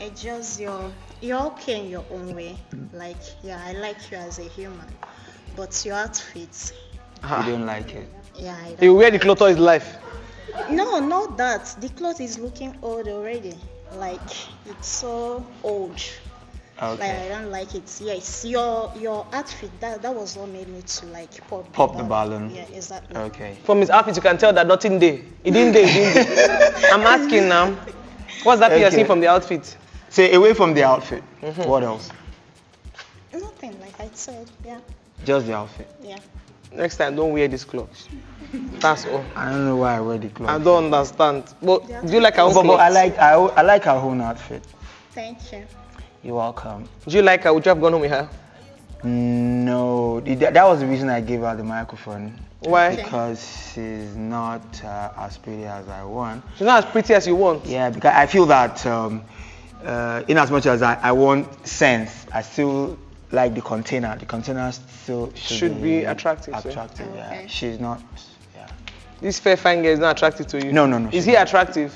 It's just you're you're okay in your own way. Like, yeah, I like you as a human, but your outfit, You don't like it. yeah, I He will wear the clothes all his life. No, not that. The clothes is looking old already. Like it's so old. Ah, like I don't like it. Yes, your your outfit that that was what made me to like pop. Pop the balloon. Yeah, exactly. Okay. From his outfit, you can tell that nothing there. He didn't there, he didn't there. I'm asking now. What's that thing you're Okay. seeing from the outfit? Say away from the outfit. Mm-hmm. What else? Nothing like I said. Yeah, Just the outfit. yeah. Next time, don't wear these clothes. That's all. I don't know why I wear the clothes. I don't understand. But do you like her oh, own But, but clothes? I like I, I like our own outfit. Thank you. You're welcome. Do you like her? Would you have gone home with her? No, that was the reason I gave her the microphone. Why? Because she's not uh, as pretty as I want. She's not as pretty as you want. Yeah, because I feel that um, uh, in as much as I, I want sense, I still like the container. The container still should, Should be attractive, so- Attractive, yeah. She's not. Yeah. This fair fine girl is not attractive to you. No, no, no. Is he attractive?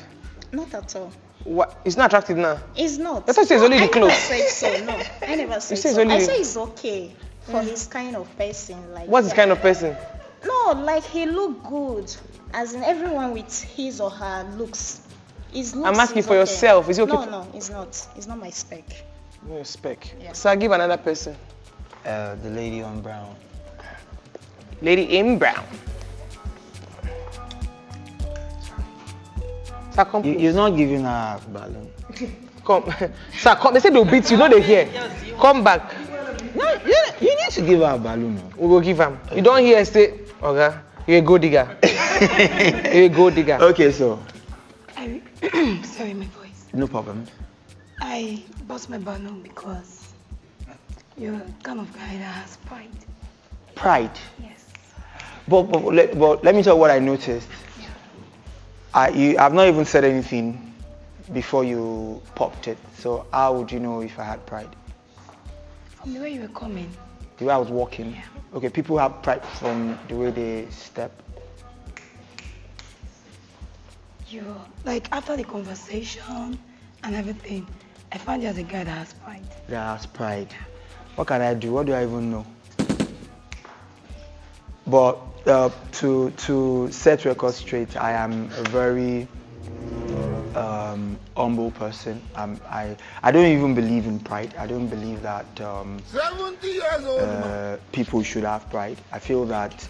Not at all. What? He's not attractive now. It's not. I thought said it's No, only the I clothes. never said so. No, I never said it's so. only I the- say it's okay for his kind of person. Like What's his kind of person? No, like he look good. As in everyone with his or her looks. His looks I'm asking is for okay. yourself. Is it okay No, no, it's not. It's not my spec. No spec. Yeah. So I give another person. Uh, the lady on brown. Lady in brown. Sir, come. You, you're not giving her a balloon. Come. Sir, come. They say they'll beat you. No, they hear. Come back. No, you, you need to give her a balloon. We will give him. You don't hear I say, okay, you're a gold digger. you're a gold digger. Okay, so I, sorry, my voice. no problem. I bought my balloon because you're the kind of guy that has pride. Pride. Yes. But, but, let, but let me tell you what I noticed. I, you, I've not even said anything before you popped it. So how would you know if I had pride? From the way you were coming, The way I was walking. Okay, people have pride from the way they step. you like after the conversation and everything, I found you as a guy that has pride. That has pride. What can I do? What do I even know? But uh, to to set record straight, I am a very um, humble person. I I don't even believe in pride. I don't believe that um, 70 years old. uh, people should have pride. I feel that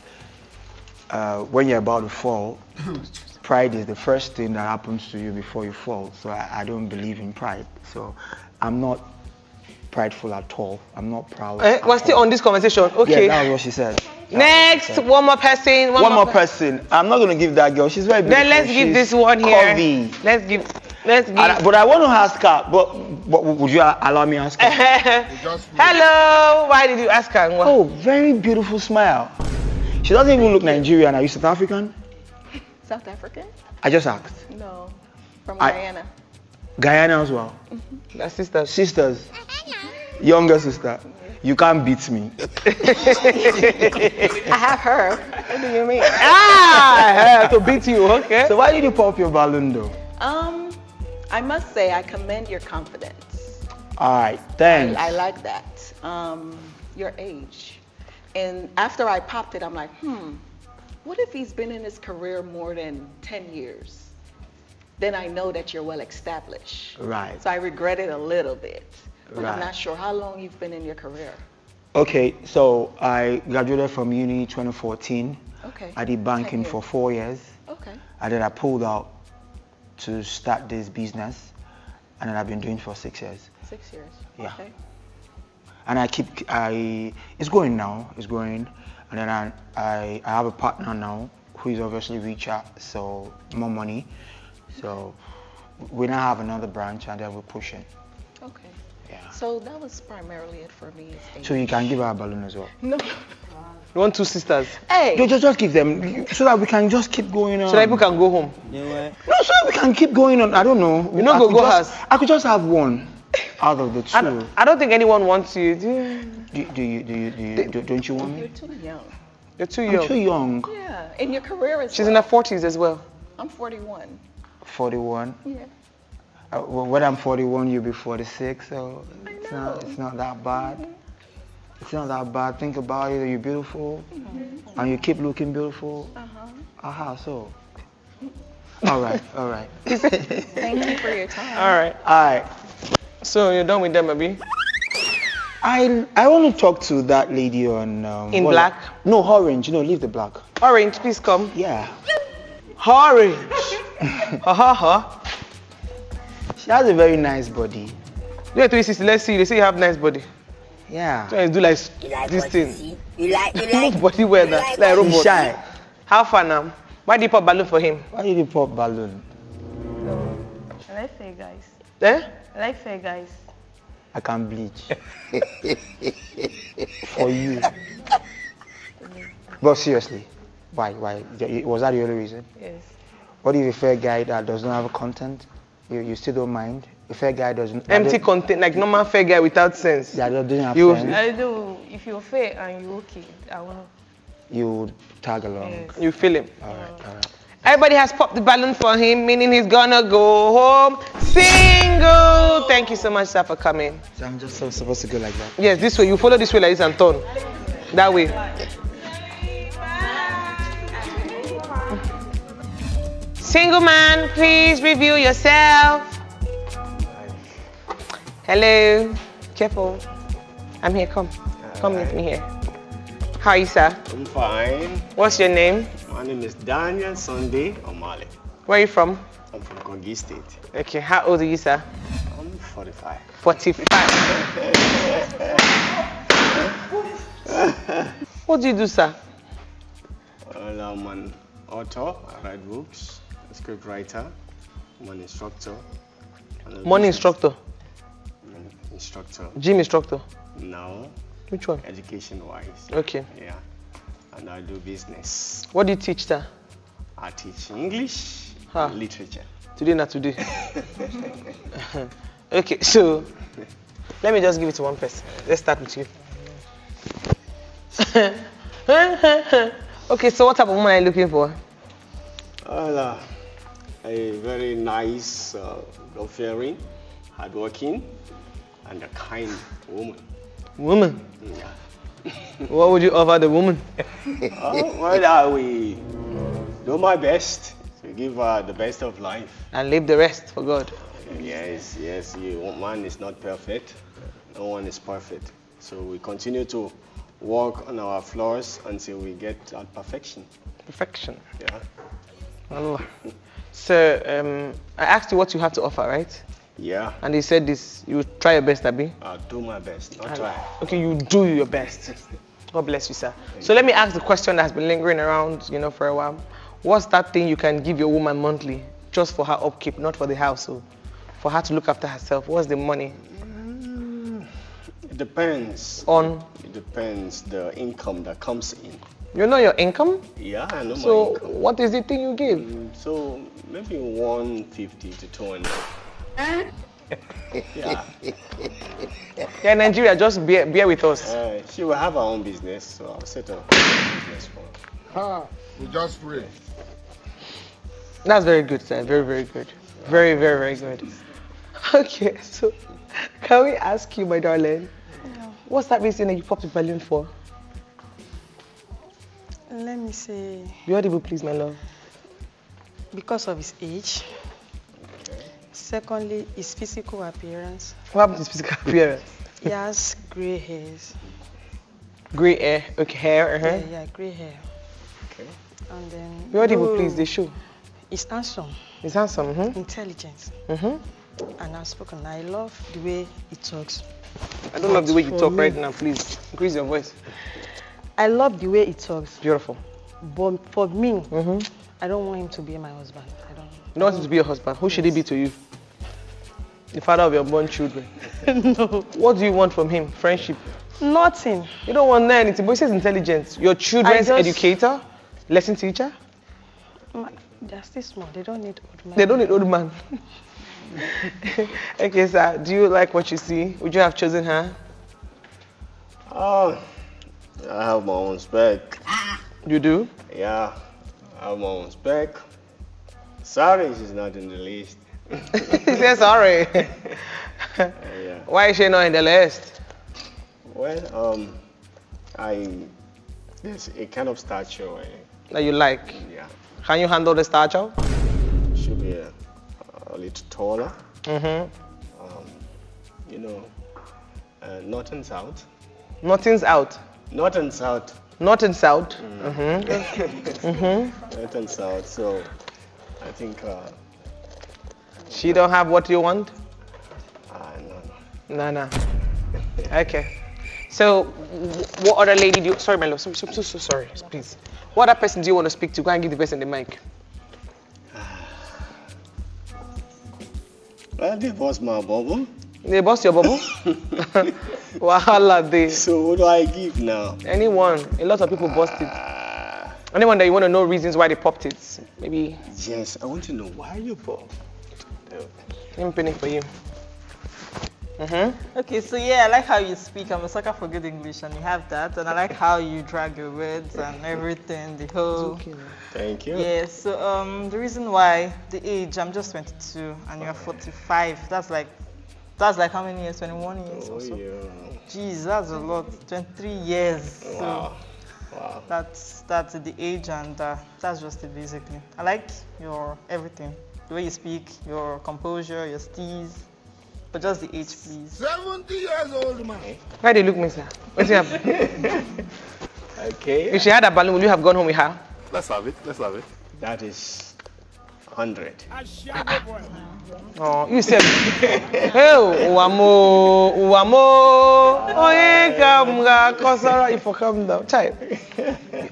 uh, when you're about to fall, pride is the first thing that happens to you before you fall. So I, I don't believe in pride. So I'm not prideful at all. I'm not proud. Eh, at we're still all. on this conversation. Okay. Yeah, that's what she said. Next, one more person. One, One more person. I'm not gonna give that girl. She's very beautiful. Then let's give this one here. curvy. Let's give. Let's give. And I- but I want to ask her. But, but would you allow me to ask her? Hello. Why did you ask her? Oh, very beautiful smile. She doesn't even look Nigerian. Are you South African? South African? I just asked. No. From I- Guyana. Guyana as well. That's sisters. Sisters. Younger sister. You can't beat me. I have her. What do you mean? Ah, I have to beat you. Okay. So why did you pop your balloon though? Um, I must say I commend your confidence. All right, thanks. I, I like that. Um, your age. And after I popped it, I'm like, hmm, what if he's been in his career more than 10 years? Then I know that you're well established. Right. So I regret it a little bit. But Right. I'm not sure how long you've been in your career. Okay, so I graduated from uni 2014. Okay. I did banking for four years. Okay. And then I pulled out to start this business. And then I've been doing it for six years. Six years. Yeah. Okay. And I keep, I, it's going now, it's going. And then I, I, I have a partner now who is obviously richer, so more money. So we now have another branch and then we're pushing. Okay. Yeah. So that was primarily it for me. So you can give her a balloon as well. No. You want two sisters? Hey. Just, just, just give them so that we can just keep going on. So that people can go home. No, so that we can keep going on. I don't know. You not I go could go just, house. I could just have one out of the two. I don't, I don't think anyone wants you. Do you? Do, do you, do you, do you, do, don't you want me? You're too young. You're too young. I'm young. too young. Yeah, in your career as She's in her 40s as well. I'm 41. 41. Yeah. Uh, well, when I'm 41, you'll be 46, so it's not, it's not that bad. It's not that bad. Think about it. You're beautiful, and you keep looking beautiful. Uh-huh. Aha, so. All right, all right. Thank you for your time. All right. All right. So you're done with them, Abi? I I want to talk to that lady on. Um, In what- black? No, orange. No, leave the black. Orange, please come. Yeah. Orange. ha ha ha. She has a very nice body. Do a 360. Let's see. They say you have nice body. Yeah. So do like, this thing. Move body well now. Like, She's robot. shy. How far now? Why do you pop balloon for him? Why did you pop balloon? I like fair guys. Eh? I like fair guys. I can bleach. For you. But seriously, why? Why? Was that the only reason? Yes. What if a fair guy that does not have content? You, you still don't mind? A fair guy doesn't. Empty content, like normal fair guy without sense. That doesn't have You- friends, I do. If you're fair and you're okay, I wanna. you tag along. You feel him. All right, all right. Everybody has popped the balloon for him, meaning he's gonna go home single. Thank you so much, sir, for coming. So I'm just so supposed to go like that. Yes, this way. You follow this way like this and turn. That way. Single man, please review yourself. Hello. Careful. I'm here. Come. Come with me here. How are you, sir? I'm fine. What's your name? My name is Daniel Sunday Omale. Where are you from? I'm from Kogi State. Okay. How old are you, sir? I'm 45. 45. what do you do, sir? Well, I'm an author. I write books. A script writer. An instructor. and a Money business instructor. Instructor. Gym instructor. No. Which one? Education wise. Okay. Yeah. And I do business. What do you teach, there? I teach English Huh. literature. Today, not today. okay, so let me just give it to one person. Let's start with you. okay, so what type of woman are you looking for? Well, uh, a very nice, uh, God-fearing, hardworking, and a kind woman. Woman. Yeah. What would you offer the woman? Oh, well, I will do my best to give her the best of life. And leave the rest for God. Yes, yes, you, man is not perfect. No one is perfect. So we continue to work on our flaws until we get at perfection. Perfection. Yeah. Allah. So um, I asked you what you have to offer, right? Yeah. And you said this. You try your best, Abi. I'll do my best, not And- try. Okay, you do your best. God bless you, sir. So let me ask the question that has been lingering around, you know, for a while. What's that thing you can give your woman monthly, just for her upkeep, not for the household, for her to look after herself? What's the money? It depends. On? It depends the income that comes in. You know your income. Yeah, I know So my income. what is the thing you give? So maybe 150 to 200. Eh? yeah. Yeah, Nigeria, just bear, bear with us. Uh, she will have her own business, so I'll set up a business for her. Ha! We just pray. That's very good, sir. Very, very good. Very, very, very good. Okay, so can we ask you, my darling, what's that reason that you popped the balloon for? Let me say, Be audible, please, my love. because of his age. Secondly, his physical appearance. What happened to his physical appearance? He has grey hairs. Grey hair, okay, hair, uh-huh. Yeah, yeah, grey hair. Okay. And then. Be audible, no, please, the show. He's handsome. He's handsome, mm-hmm. Intelligent. Mm-hmm. And outspoken. I love the way he talks. I don't love the way you talk me- right now, please. Increase your voice. I love the way he talks. Beautiful. But for me, mm-hmm. I don't want him to be my husband. I don't. You don't want him to be your husband. Who should he be to you? The father of your born children. no. What do you want from him? Friendship. Nothing. You don't want anything, but he says intelligence. Your children's just- educator, lesson teacher. Ma- They're still small. They don't need old man. They don't need old man. okay, sir. Do you like what you see? Would you have chosen her? Oh, I have my own spec. You do? Yeah, I have my own spec. Sorry, she's not in the list. Say sorry. yeah. Why is she not in the list? Well, um, I there's a kind of statue. eh, That you like? Yeah. Can you handle the statue? Should be a, a little taller. Mm-hmm. Um, you know, uh, north and south. Nothing's out. North and south. Not in south. Mm-hmm. mm-hmm. North and south. So, I think. Uh, She don't have what you want? uh, no, No, no. Okay. So, what other lady do you, sorry, my love, so, so, so, so sorry, please. What other person do you want to speak to? Go and give the person the mic. Well, was my bubble. They bust your bubble? Wahala day. So, what do I give now? Anyone. A lot of people bust it. Anyone that you want to know reasons why they popped it. Maybe. Yes, I want to know why you popped. Let me pin it for you. Mm-hmm. Okay, so yeah, I like how you speak. I'm a sucker for good English, and you have that. And I like how you drag your words and everything, the whole. Thank you. Yeah, so um, the reason why the age, I'm just 22 and you're 45. That's like, that's like how many years? 21 years Oh, or so. yeah. Jeez, that's a lot. 23 years. So Wow. Wow. that's that's the age, and uh, that's just it basically. I like your everything, the way you speak, your composure, your steez, but just the age, please. 70 years old man. Why they look me, sir? What's happening? Okay. if she had a balloon, would you have gone home with her? Let's have it. Let's have it. That is 100. Oh, you said, hey, uwamo, uwamo, oye, come, ga, kosara, if you come down. Child,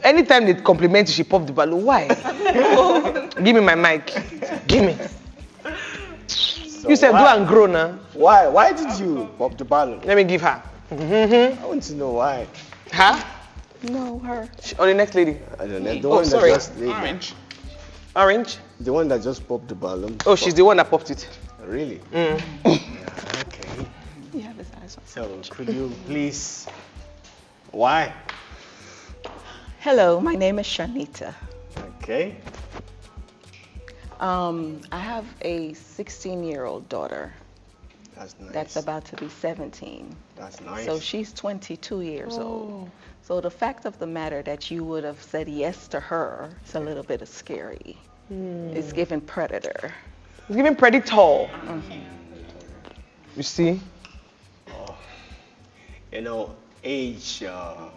anytime they compliment you, she pop the balloon. Why? Give me my mic. Give me. you said, do why- and grow now. Why? Why did you pop the balloon? Let me give her. Mm-hmm. I want to know why. Huh? No, her. Or the next lady? I don't know. The Oh, one sorry. that just Orange. Orange? The one that just popped the balloon. Oh, she's the one that popped it. Really? Mm. Okay. You have his eyes on. So could you please? Why? Hello, my name is Shanita. Okay. Um, I have a 16 year old daughter That's nice. that's about to be 17. That's nice. So she's 22 years Oh. old. So the fact of the matter that you would have said yes to her is a little bit of scary. Hmm. It's giving predator. It's giving pretty tall. You see? You know, age uh,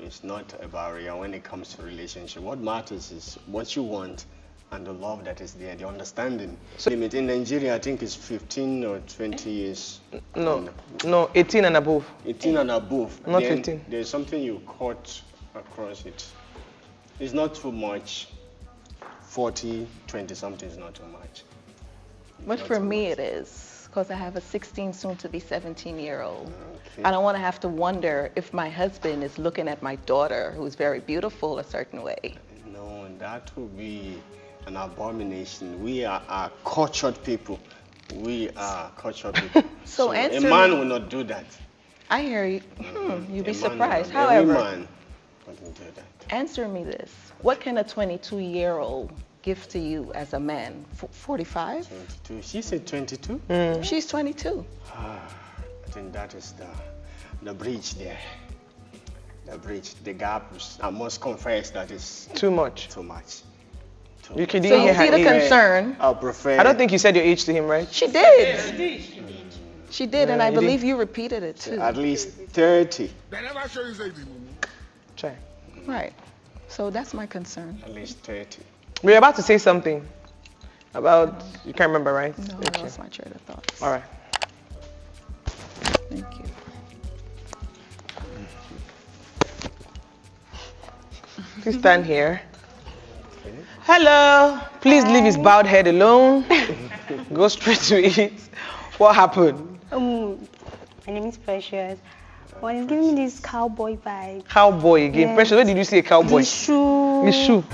is not a barrier when it comes to relationship. What matters is what you want and the love that is there, the understanding. Limit in Nigeria, I think it's 15 or 20 years. No, no, 18 and above. 18 and above. Not Then 15. There's something you cut across it. It's not too much. 40, 20 something is not too much. But for me, it is because I have a 16, soon to be 17 year old. I don't want to have to wonder if my husband is looking at my daughter, who's very beautiful, a certain way. No, that would be an abomination. We are, are cultured people. We are cultured people. So a answer man me- will not do that. I hear you. Hmm, you'd be A man will surprised. not- every However, man wouldn't do that. answer me this: What can a 22 year old give to you as a man? 45? 22. She said 22? She's 22. Ah, I think that is the, the bridge there. The bridge, the gap. I must confess that is Too much. too much. You could So hear you see the concern? I prefer. I don't think you said your age to him, right? She did. She did, She did, and I believe you repeated it too. At least 30. They never show you say the Try. Right. So that's my concern. At least 30. We were about to say something about, you can't remember, right? No, I lost my train of thought. All right. Thank you. Please stand here. Hello. Please leave his bowed head alone. Go straight to it. What happened? Um, my name is Precious. Well, it's giving me this cowboy vibe. Cowboy again. Yes. Precious, where did you see a cowboy? The shoe. The shoe.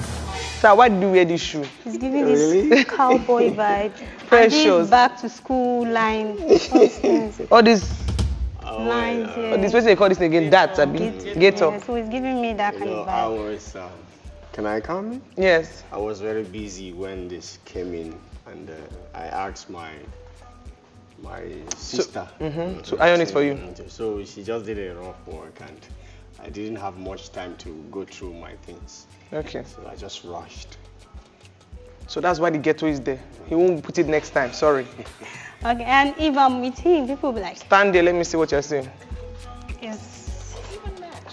Sir, why did you wear this shoe? It's giving this cowboy vibe. And Precious. back to school line. Those things. All this. lines. Oh, Yeah. this person they call this again, that, Abi. Gator. Yeah, so it's giving me that kind You know, of I vibe. was. Um, can I come? Yes. I was very busy when this came in, and uh, I asked my my sister. mhm, to iron it for you. So she just did a rough work, and I didn't have much time to go through my things. Okay. So I just rushed. So that's why the ghetto is there. He won't put it next time. Sorry. Okay, and if I'm with him, people will be like, Stand there. Let me see what you're saying. yes.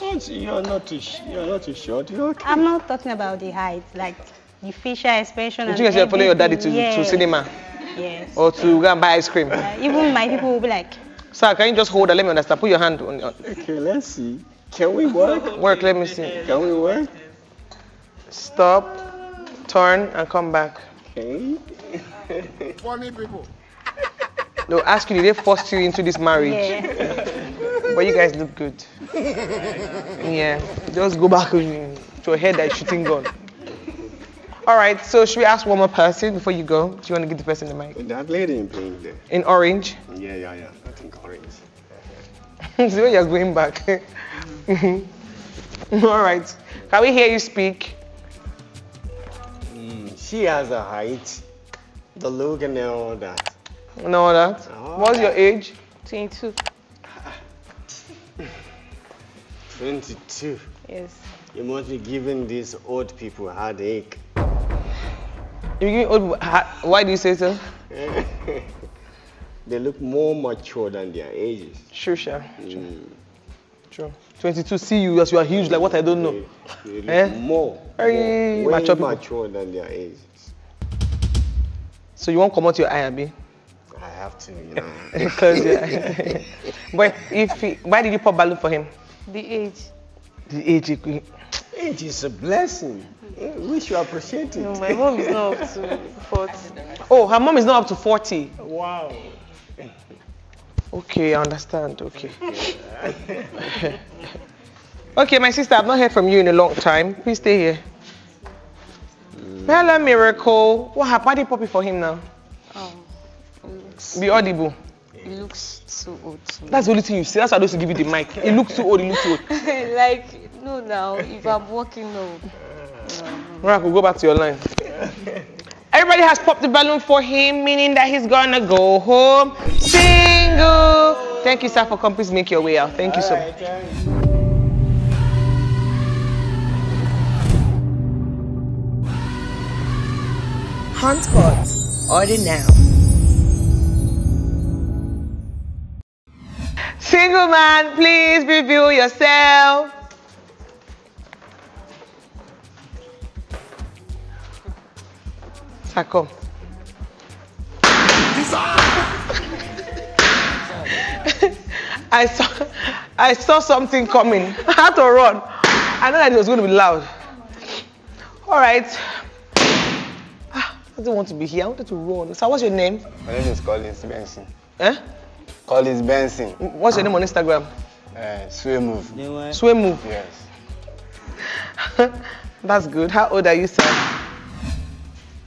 You're not too. sh- You're not too short. You're okay. I'm not talking about the height, like the facial expression. Did You and think I follow your daddy to, everything. to cinema Yes. or to go and buy ice cream? Uh, even my people will be like, Sir, can you just hold her? Let me understand. Put your hand on. on. Okay, let's see. Can we work? Work. Let me see. Can we work? Stop, turn, and come back. Okay. Funny people. They'll ask you, did they force you into this marriage? yeah. But you guys look good. Yeah. Just go back to your head that is shooting gun. All right. So should we ask one more person before you go? Do you want to give the person the mic? That lady in pink there. In orange. Yeah, yeah, yeah. I think orange. so you're going back. All right. Can we hear you speak? Mm, she has a height, the look, and all that. And all that. What's your age? 22. 22. Yes. You must be giving these old people a headache. You give old. ha- Why do you say so? they look more mature than their ages. Sure, sure. Mm. True. 22. See you as you are huge, like what I don't know. They look Eh? more, Very more mature people. mature than their ages. So you won't come out your eye, Abi? I have to, you know. Close your eye. but if he, why did you pop balloon for him? The age. The age. he- Age is a blessing. We should appreciate it. No, my mom is not up to 40. Oh, her mom is not up to 40. Wow. Okay, I understand. Okay. okay, my sister, I've not heard from you in a long time. Please stay here. Hello, Miracle. What happened? Why did you for him now? It looks, Be audible. It looks too old to me. That's the only thing you say. That's why I don't give you the mic. It looks too old. It looks too old. like, no, now, if I'm walking, no. Miracle, go back to your line. Everybody has popped the balloon for him, meaning that he's gonna go home single. Thank you, sir, for coming. Please make your way out. Thank you so much. Hunt Court. Order now. Single man, please reveal yourself. Sir, come. I saw, I saw something coming. I had to run. I know that it was going to be loud. All right. Ah, I didn't want to be here. I wanted to run. So, what's your name? My name is Collins Benson. Eh? Collins Benson. What's your name on Instagram? Uh, Sway Move. Sway move. Yes. That's good. How old are you, sir?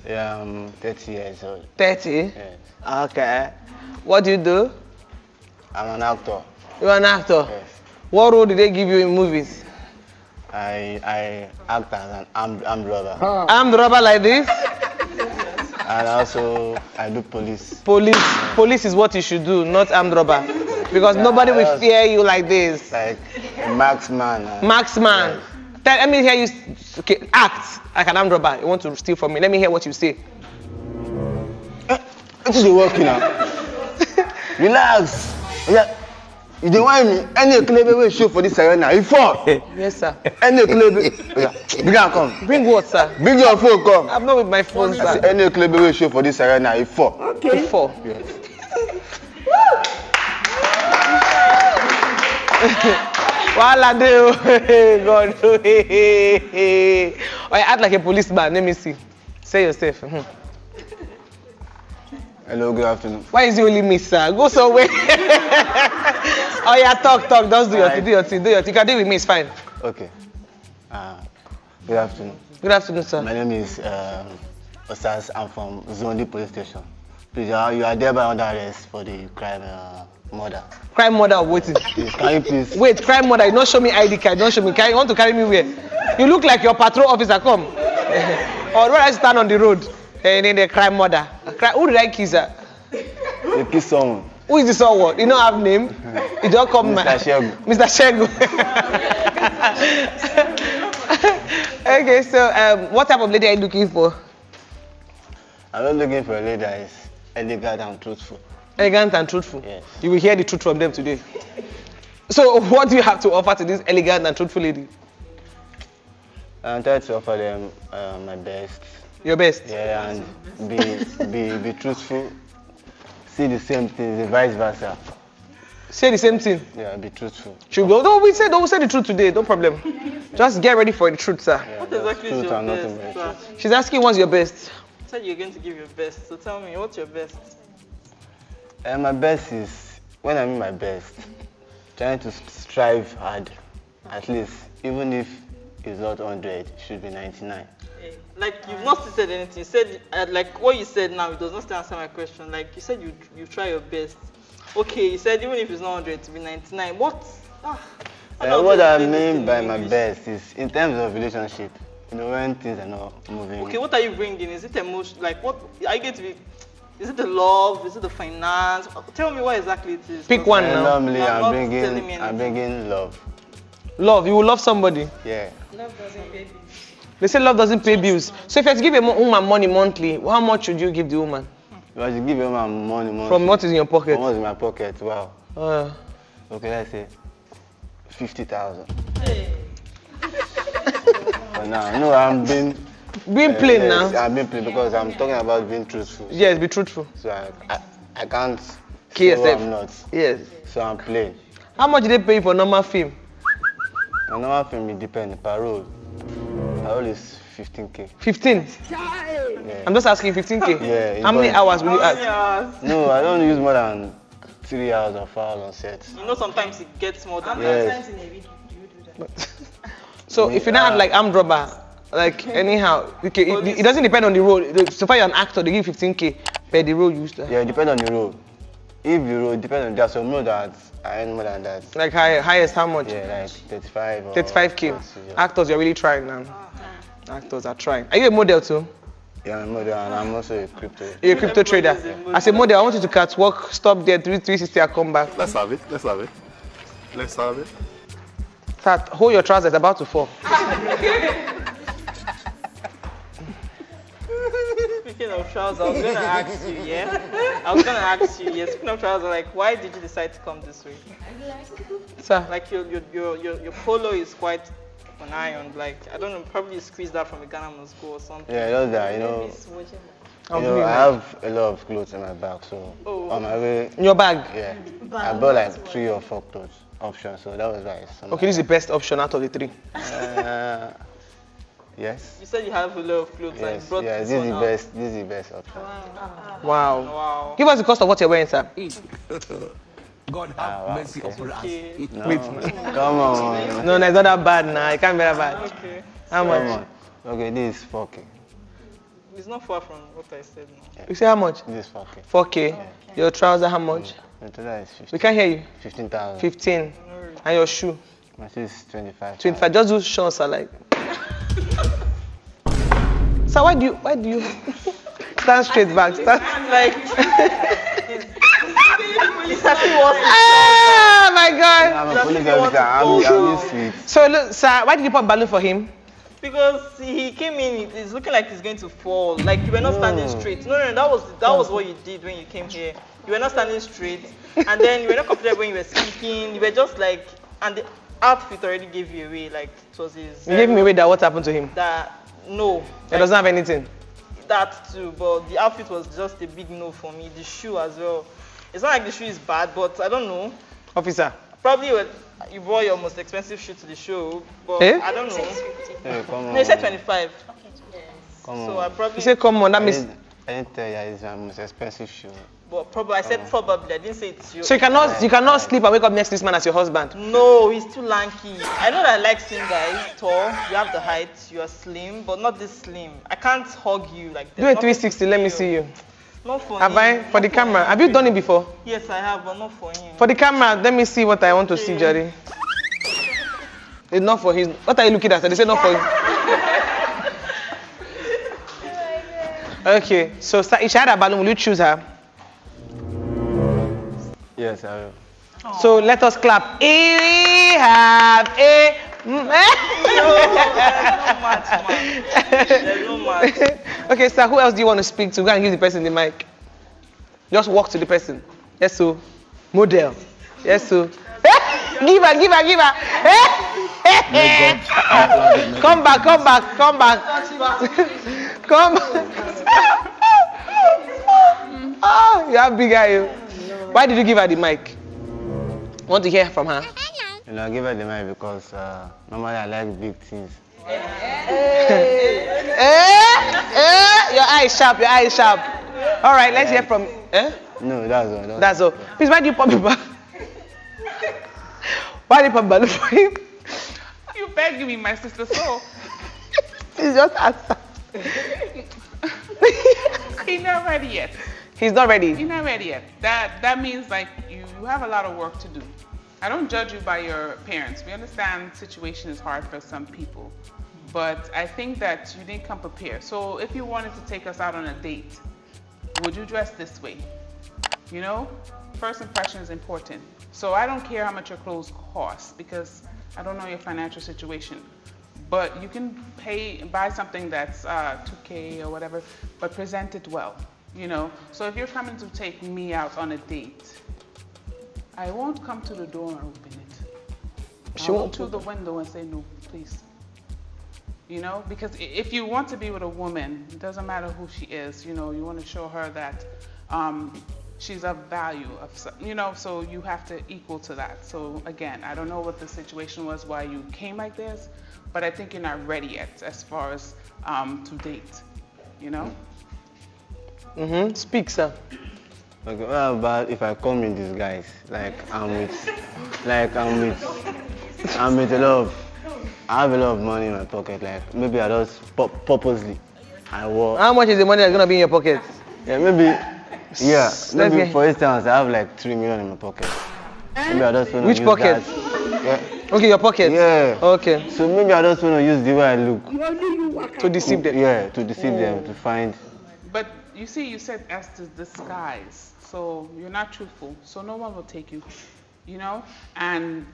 Yeah, I'm 30 years old. 30? Yes. Okay. What do you do? I'm an actor. You're an actor? Yes. What role did they give you in movies? I I act as an armed, armed robber. Armed robber like this? And also, I do police. Police. Police is what you should do, not armed robber. Because nobody will fear you like this. Like marksman. and- Marksman. Tell, let me hear you okay, act like an armed robber. You want to steal from me. Let me hear what you say. Eh, it is working now. Relax. Oh, yeah. You don't want me. Any club will show for this arena. You fall. Yes, sir. Any. Yeah. Bring am come. Bring what, sir? Bring your phone come. I'm not with my phone, I sir. say Any club will show for this arena. You fall. Okay. Four. Yes. Wahala dey o. God. Oh, you act like a policeman. Let me see. Say yourself. Mhm. Hello, good afternoon. Why is it only me, sir? Go somewhere. Oh yeah, talk, talk. Just do your thing, do your thing, do your thing. You can do it with me, it's fine. Okay. Uh, good afternoon. Good afternoon, sir. My name is um, Osas. I'm from Zondi Police Station. Please, uh, you are thereby under arrest for the crime uh, mother. Crime murder of waiting. Please, can you please? Wait, crime murder. you not show me ID card, you not show me carry. You want to carry me where? You look like your patrol officer. Come. or when I stand on the road, and then the crime murder. Cri- Who did I kiss her? You kiss someone. Who is this someone? You don't have name. You don't come. Mr. Shegu. Mr. Shegu. okay, so um, what type of lady are you looking for? I'm not looking for a lady that is elegant and truthful. Elegant and truthful. Yes. You will hear the truth from them today. So, what do you have to offer to this elegant and truthful lady? I'm trying to offer them uh, my best. Your best. Yeah, and be be be truthful. See the same things, and vice versa. Say the same thing. Yeah, be truthful. Should we go? No, we said, no, we said the truth today. No problem. Just get ready for the truth, sir. What exactly is your best? but sir? She's asking what's your best. You said you're going to give your best. So tell me, what's your best? And my best is when I mean my best, trying to strive hard. At least, even if it's not 100, it should be 99. Like you've not said anything. You said uh, like what you said now. It does not answer my question. Like you said, you you try your best. Okay, you said even if it's not 100, to be 99. What? Ah, I what I mean by my English. best is in terms of relationship, you know, when things are not moving. Okay, what are you bringing? Is it emotion? Like what? I get to be? Is it the love? Is it the finance? Tell me what exactly it is. Pick one now. Normally, You're I'm not telling me bringing, I'm bringing love. Love. You will love somebody. Yeah. Love doesn't pay They say love doesn't pay bills. So if you have to give a woman money monthly, how much should you give the woman? If I should give him my money, money. From what is in your pocket? From what's in my pocket? Wow. Uh, Okay, let's say 50,000. Hey. but now, no, I'm being. Being plain yes, now. I'm being plain because I'm talking about being truthful. yes, be truthful. So I, I, I can't. Kill say yourself. I'm not. Yes. So I'm plain. How much do they pay you for normal film? My normal film it depends. Parole. Parole is 15k. 15. Yeah. I'm just asking 15k. Yeah, How many hours will you ask? No, I don't use more than three hours or four hours on set. You know, sometimes it gets more than Yes. Sometimes in a week you do that. So if you don't have like armed robber, like anyhow, okay, it, it doesn't depend on the role. So far you're an actor, they give 15k per the role you used to. Yeah, it depends on the role. If the role depends on that, so know that I earn more than that. Like high, highest how much? Yeah, like 35 or 35k. Actors, you're really trying now. Actors are trying. Are you a model too? Yeah, I'm a model and I'm also a crypto. You're a crypto trader. As a model, I want you to work. stop there, 3 360 and come back. Let's have it. Let's have it. Let's have it. Start, hold your trousers, about to fall. Speaking of trousers, I was gonna ask you, yeah? I was gonna ask you, yeah, speaking of trousers, like why did you decide to come this way? Sir. Like your your your your, your polo is quite an iron, like I don't know, probably you squeezed that from a Ghana must go or something. Yeah, just that, you know. I'll You know, believe I that. have a lot of clothes in my bag, so Oh. on my way. In your bag? Yeah. I bought like three or four clothes options, so that was nice. Okay, this is the best option out of the three. Uh, yes. You said you have a lot of clothes and Yes, you brought yeah, this this is the out. best. This is the best option. Wow. Wow. Give us the cost of what you're wearing, sir. God have Ah, wow, mercy okay. upon us. No. Wait. Come on. No, no, it's not that bad now. It can't be that bad. Okay. How Come much? on. Okay, this is 4K. It's not far from what I said now. You say how much? This is 4K. 4K. Your trouser, how much? My total is 15. We can't hear you. 15,000. 15. And your shoe? My shoe is 25. 25. Just do shorts, are like. So why do you, why do you stand straight back? Stand. Like, it's. Ah, my God. I'm a police officer. I'm, I'm used. So look, sir, why did you put balloon for him? Because he came in, it's looking like he's going to fall. Like you were not standing straight. No, no, no, that was that was what you did when you came here. You were not standing straight, and then you were not confident when you were speaking. You were just like, and the outfit already gave you away. Like it was his. You gave me away that what happened to him? That no. He doesn't have anything. That too, but the outfit was just a big no for me. The shoe as well. It's not like the shoe is bad, but I don't know. Officer. Probably you, were, you brought your most expensive shoe to the show, but Eh? I don't know. Hey, come on. No, you said 25. Come So on. I probably. You say come on, that means. I didn't tell you it's my most expensive shoe. But probably I said oh. probably. I didn't say it's you. So you cannot you cannot sleep and wake up next to this man as your husband. No, he's too lanky. I know that I like slim guys, tall. You have the height. You are slim, but not this slim. I can't hug you like Do a 360, let me see you. Not for Have him. I? For the camera. Have you done it before? Yes, I have, but not for him. For the camera, let me see what I want to see, Jerry. It's not for his. What are you looking at? They say not for him. Okay, so Sa- Ishada Balloon, will you choose her? Yes, I will. So let us clap. We have a. okay, sir, who else do you want to speak to? Go and give the person the mic. Just walk to the person. Yes, so. Model. Yes, so. Eh, give her, give her, give her. Eh, eh, come back, come back, come back. come oh, you have big eye. Why did you give her the mic? Want to hear from her? You know, I give her the mic because uh, normally I like big things. eh, eh, your eye is sharp, your eye is sharp. All right, let's hear from. Eh? No, that's all. That's, That's all. Please, why do you pop your back? why do you pop balloon for him? You begging me, my sister, so. Please just answer. He's not ready yet. He's not ready. You're not ready yet. That that means like you, have a lot of work to do. I don't judge you by your parents. We understand situation is hard for some people, but I think that you didn't come prepared. So if you wanted to take us out on a date, would you dress this way? You know, first impression is important. So I don't care how much your clothes cost because I don't know your financial situation. But you can pay buy something that's uh, 2K or whatever, but present it well. You know, so if you're coming to take me out on a date, I won't come to the door and open it. She I'll won't go to the window and say no, please. You know, because if you want to be with a woman, it doesn't matter who she is. You know, you want to show her that um, she's of value, of you know. So you have to equal to that. So again, I don't know what the situation was why you came like this, but I think you're not ready yet as far as um, to date. You know. Mm-hmm. Speak, sir. Okay, what about if I come in disguise? Like I'm with, like I'm with, I'm with a lot of, I have a lot of money in my pocket. Like maybe I just pur- purposely, I wore. How much is the money that's gonna be in your pocket? Yeah, maybe, yeah, Let's maybe get- for instance, I have like three million in my pocket. Maybe I just wanna Which use pocket? That. Yeah. Okay, your pocket. Yeah. Okay. So maybe I just wanna use the way I look. To deceive them. Yeah, to deceive them, to find. But you see, you said as to disguise, so you're not truthful, so no one will take you, you know? And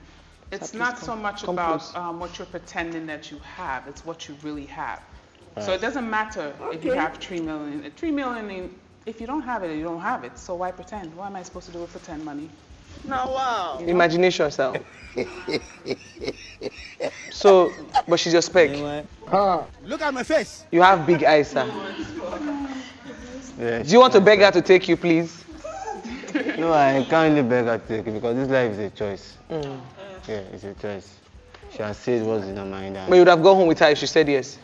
it's not come- so much about um, what you're pretending that you have, it's what you really have. So it doesn't matter if you have three million. Three million, in- if you don't have it, you don't have it. So why pretend? What am I supposed to do with pretend money? Now, wow. You know? Imagination, sir. So, but she's your spec. Look at my face. You have big eyes, sir. Yeah, Do you want to beg her to take you, please? No, I can't really beg her to take you because this life is a choice. Mm. Yeah, it's a choice. She has said what's in her mind. And But you would have gone home with her if she said yes.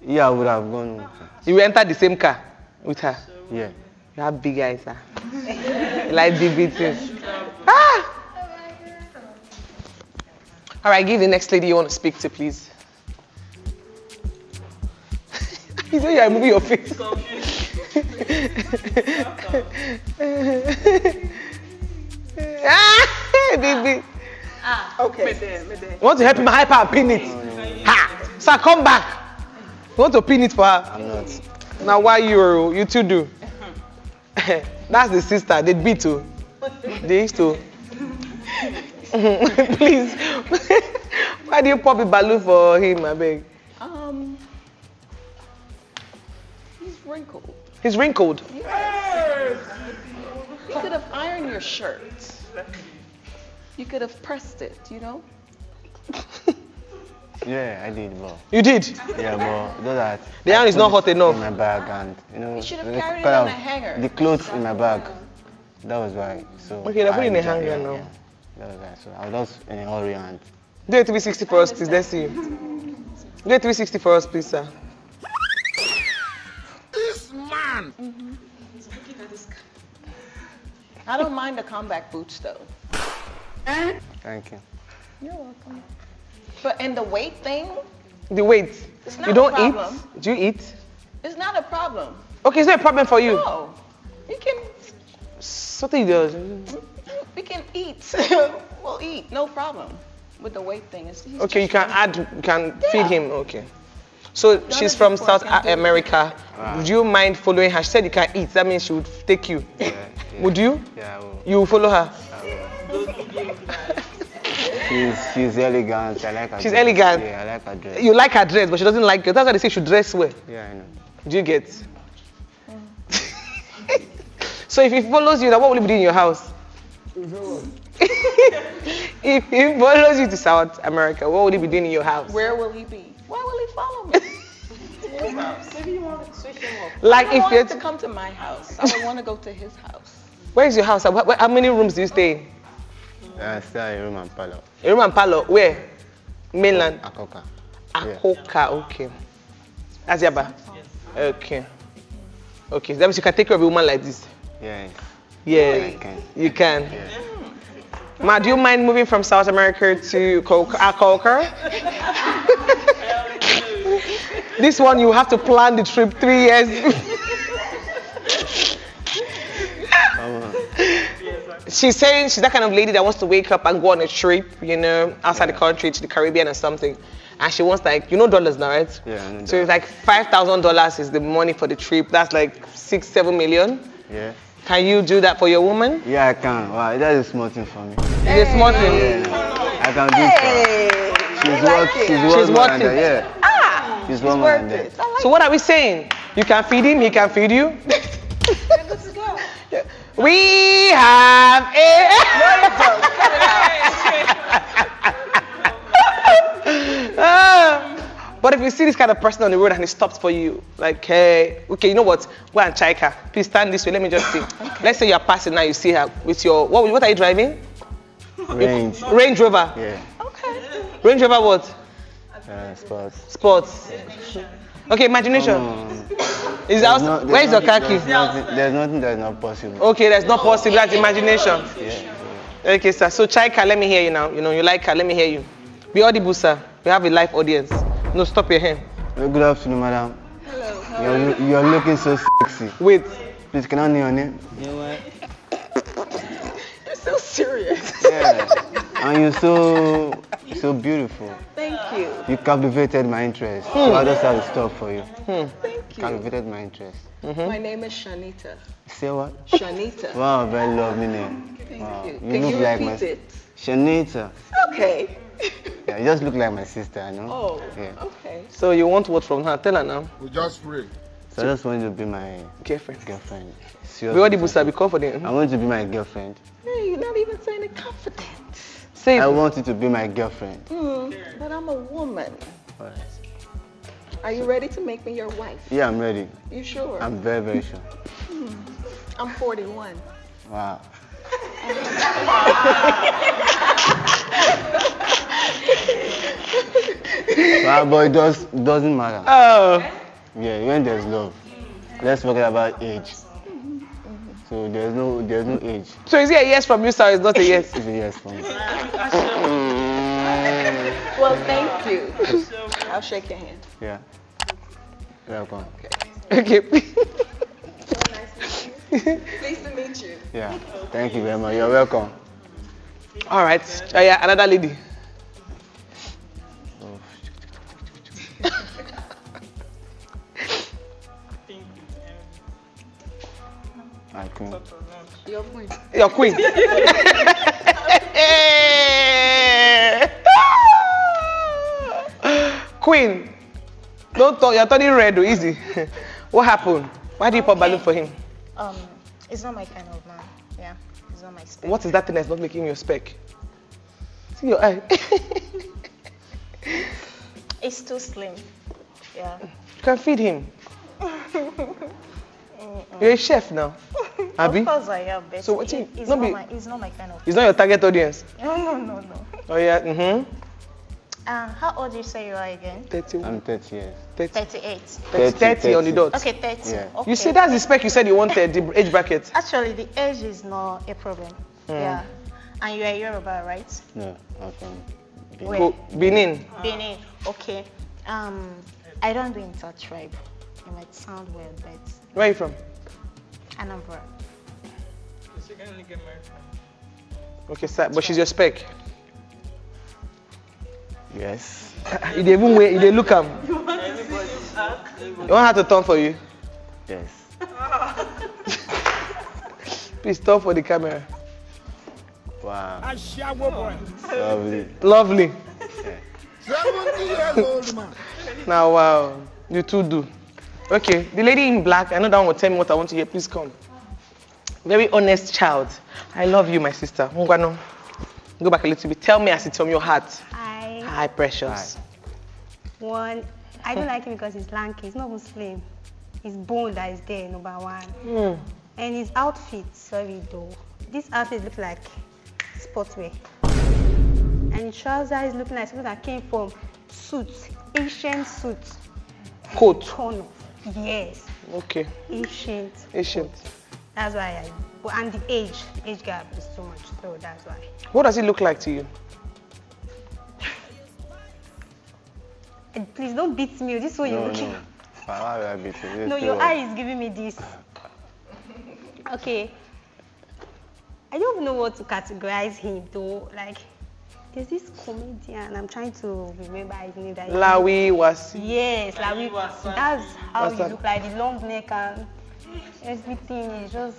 yeah, I would have gone. with her. You entered the same car with her. Yeah. You have big eyes, sir. you like big, big things. Ah! All right, give the next lady you want to speak to, please. you know you're moving your face. Ah, baby. Okay. You want to help him hyper and pin it? Ha! Sir, come back. You want to pin it for her? I'm not. Now why you you two do? That's the sister. They beat too. They used to. Please. why do you pop a balloon for him, I beg? Um, he's wrinkled. He's wrinkled. Yes. You could have ironed your shirt. You could have pressed it, you know? Yeah, I did, but. You did? Yeah, but though that. The I iron is not hot enough. In my bag and you know. You should have the carried it kind on of- a hanger. The clothes in my bag. That was why. So. Okay, they're putting in a hanger yeah, now. yeah. That was why. So I was just in a hurry and. Do a 360 for us, please. Let's see you. Do a 360 for us, please, sir. This man. I don't mind the comeback boots though. Eh? Thank you. You're welcome. But in the weight thing, The weight. It's not You don't a eat? Do you eat? it's not a problem. Okay, it's not a problem for you. No. You can, Something does. we can eat. we'll eat, no problem. With the weight thing, it's he's Okay, you can add, you can feed him. Okay. So she's from South A- America. Would you mind following her? She said you can eat. That means she would take you. Would you? Yeah, I will. You will follow her. She's she's elegant. I like her. She's dress. elegant. Yeah, I like her dress. You like her dress, but she doesn't like you. That's why they say she dress well. Yeah, I know. Do you get? so if he follows you, then what will he be doing in your house? if he follows you to South America, what will he be doing in your house? Where will he be? Why will he follow me? Maybe you want to switch him up. Like I don't if you're to come to my house. I would want to go to his house. Where is your house? How, many rooms do you stay in? Uh, I stay in room and parlor. A room and parlor. Where? Mainland. Oh, Akoka. Akoka. Okay. Aziaba. Okay. Okay. That means you can take care of a woman like this. Yeah. Yeah. You can. Ma, do you mind moving from South America to Akoka? this one you have to plan the trip three years. she's saying she's that kind of lady that wants to wake up and go on a trip, you know, outside the country to the Caribbean or something. And she wants like, you know dollars now, right? Yeah, I know So it's like five thousand dollars is the money for the trip. That's like six, seven million. Yeah. Can you do that for your woman? Yeah, I can. Wow, that is a small thing for me. It's a small thing. I can do it. She's worth, she's worth She's more worth than it. Yeah. Ah, she's worth more than that. So what are we saying? You can feed him, he can feed you. we have a. But if you see this kind of person on the road and he stops for you, like, hey, okay, you know what? Go and check her. Please stand this way. Let me just see. Let's say you're passing now, you see her with your what? What are you driving? Range. Range Rover. Yeah. Okay. Range Rover what? Uh, sports. Sports. Okay, imagination. Is There's out, no- where is your nothing- car key? There's nothing, there's nothing that's not possible. Okay, that's not possible. That's imagination. Yeah. Okay, sir. So, Chaika, let me hear you now. You know, you like her. Let me hear you. Be audible, sir. We have a live audience. No, stop your hand. Good afternoon, madam. Hello. You're, you're looking so sexy. Wait. Please, can I know your name? You know what? You're so serious. Yeah. and you're so, so beautiful. Thank you. You captivated my interest. Hmm. So I just have to stop for you. Thank you. Captivated my interest. My name is Shanita. Say what? Shanita. Wow, very lovely name. Thank Wow. you. You Can look you like my it? Shanita. Okay. Yeah, you just look like my sister, I know. Oh, Yeah. okay. So, you want what from her? Tell her now. We just pray. So I just want you to be my girlfriend. Girlfriend. Be Seriously. audible, sir. Be confident. I want you to be my girlfriend. Hey, you're not even saying it confident. Say I want you to be my girlfriend. Hmm, but I'm a woman. Alright. Are you ready to make me your wife? Yeah, I'm ready. You sure? I'm very, very sure. Hmm. I'm 41. Wow. Wow, but it does, doesn't matter. Oh. Yeah, when there's love. Let's forget about age. So there's no there's no age. So, is it a yes from you, sir? It's not a yes. It's a yes from me. Well, thank you. I'll shake your hand. Yeah. Welcome. Okay. Pleased to meet you. Yeah. Thank you very much. You're welcome. All right. Oh, yeah, another lady. My queen. Your queen. Your queen. queen. Don't talk. You're turning red. Easy. what happened? Why do you pop balloon for him? Um, it's not my kind of man. Yeah, it's not my style. What is that thing that's not making you spec? See your eye. It's too slim. Yeah. You can feed him. You're a chef now. Abi? Of course I am, but So what it- you- it's, not not be- my, it's not my kind of. He's not your target audience. No, no, no, no. Oh yeah. Mm-hmm. Uh, how old do you say you are again? 30. I'm 30 years. 38. 30, 30 on the dot. Okay, 30. Yeah. Okay. You see, that's the spec you said you wanted, the age bracket. Actually, the age is not a problem. Mm. Yeah. And you are Yoruba, right? No, I'm from Benin. Where? Go- Benin. Benin. Okay. Um, I don't do inter tribe. It might sound weird, but Where are you from? Anambra. She can only get married. Okay, sir, but she's your spec. Yes. you dey even wait, you dey look am. You want to see You want her to turn for you? Yes. Please turn for the camera. Wow. Ashawo boy. Lovely. Lovely. 70 years old man. Now, wow, you two do. Okay, the lady in black, I know that one will tell me what I want to hear. Please come. Very honest child. I love you, my sister. Ngwano. Go back a little bit. Tell me as it's from your heart. Hi. Hi, precious. One, I don't like him because he's lanky. He's not Muslim. His bone that is there, number one. Hmm. And his outfit, sorry though. This outfit looks like sportswear. And his trousers looking like something that came from suits, ancient suits. Coat. Torn off. Yes, Okay. ancient. Ancient. That's why I. But and the age, age gap is too much, so that's why. What does it look like to you? And please don't beat me. This way you're No, looking. no. Why will I beat you? No, your too eye is giving me this. Okay. I don't know what to categorize him though. Like, there's this comedian. I'm trying to remember his name. That Lawi Wasi. Yes, Lawi. That's how What's you look like. The long neck and everything is just.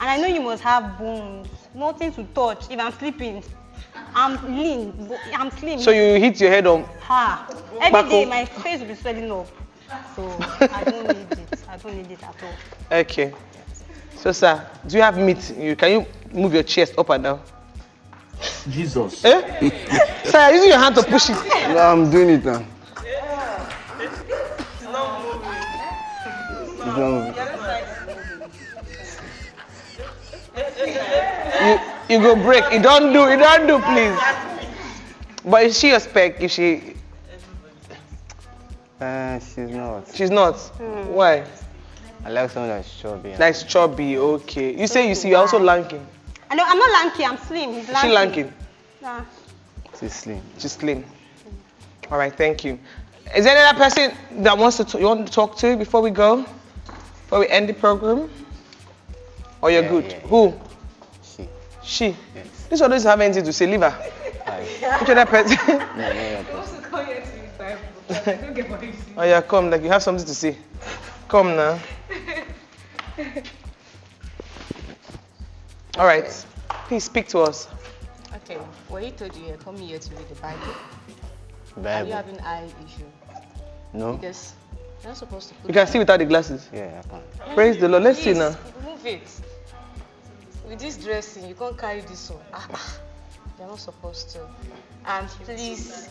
And I know you must have bones. Nothing to touch. If I'm sleeping, I'm lean. I'm slim. So you hit your head on. Ha. Every Bako. day my face will be swelling up. So I don't need it. I don't need it at all. Okay. So, sir, do you have meat? You can you move your chest up and down? Jesus. Eh? sir, you're using your hand to push it. No, I'm doing it now. It's not moving. It's not moving. You, you go break. You don't do. You don't do, please. But is she a spec? Is she? Uh, she's not. She's not. Why? I like someone that's chubby. and- That's chubby. Okay. You say you see. You're also lanky. I know I'm not lanky. I'm slim. He's lanky. she lanky? Nah. She's slim. She's slim. All right. Thank you. Is there any other person that wants to t- you want to talk to before we go? Before we end the program? Or you're Yeah, good? yeah, Who? She. She. This one doesn't have anything to say. Leave her. Which other person? No, no, no. oh yeah, come. Like you have something to say. Come now. All right. Please speak to us. Okay, well, he told you you're coming here to read the Bible. Are you Bible. having eye issue? No. Because you're not supposed to put You can see without the glasses. Yeah, I can. Praise the Lord. Let's see now. Move it. With this dressing, you can't carry this one. Ah, ah. You're not supposed to. And please,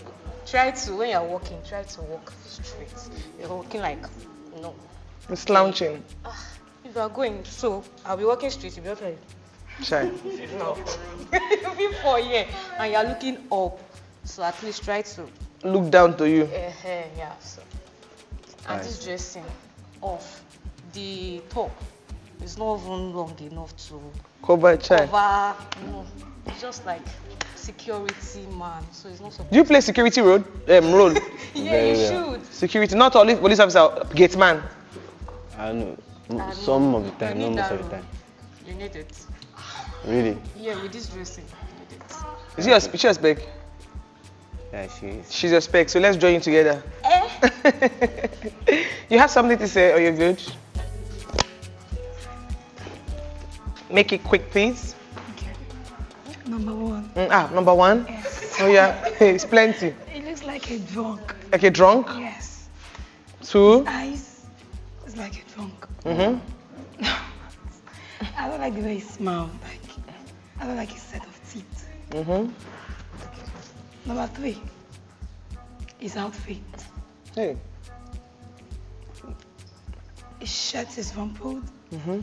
try to, when you're walking, try to walk straight. You're walking like, no. You're slouching. If you are going, so I'll be walking straight, you'll be okay. Shy. No. Before, yeah. And you're looking up. So at least try to. Look down to you. Uh, yeah, so. And this dressing off. The top is not even long enough to Cover a child. cover. No, it's just like security man. So it's not supposed. Do you play security road? Um, role? Yeah, you should. Security, not only police officer, gate man. I know. M- I Some of the time, not most of the time. You need it. Really? Yeah, with this dressing, you need it. Is she a, is she a spec? Yeah, she is. She's a spec, so let's join together. Eh? you have something to say or you're good? Make it quick, please. Okay. Number one. Mm, ah, number one. Yes. Oh yeah, it's plenty. It looks like a drunk. Like a drunk? Yes. Two. Eyes is like a drunk. Mm-hmm. I don't like the way he smiles. Like, I don't like his set of teeth. Mm-hmm. Number three, his outfit. Hey. His shirt is rumpled Mm-hmm.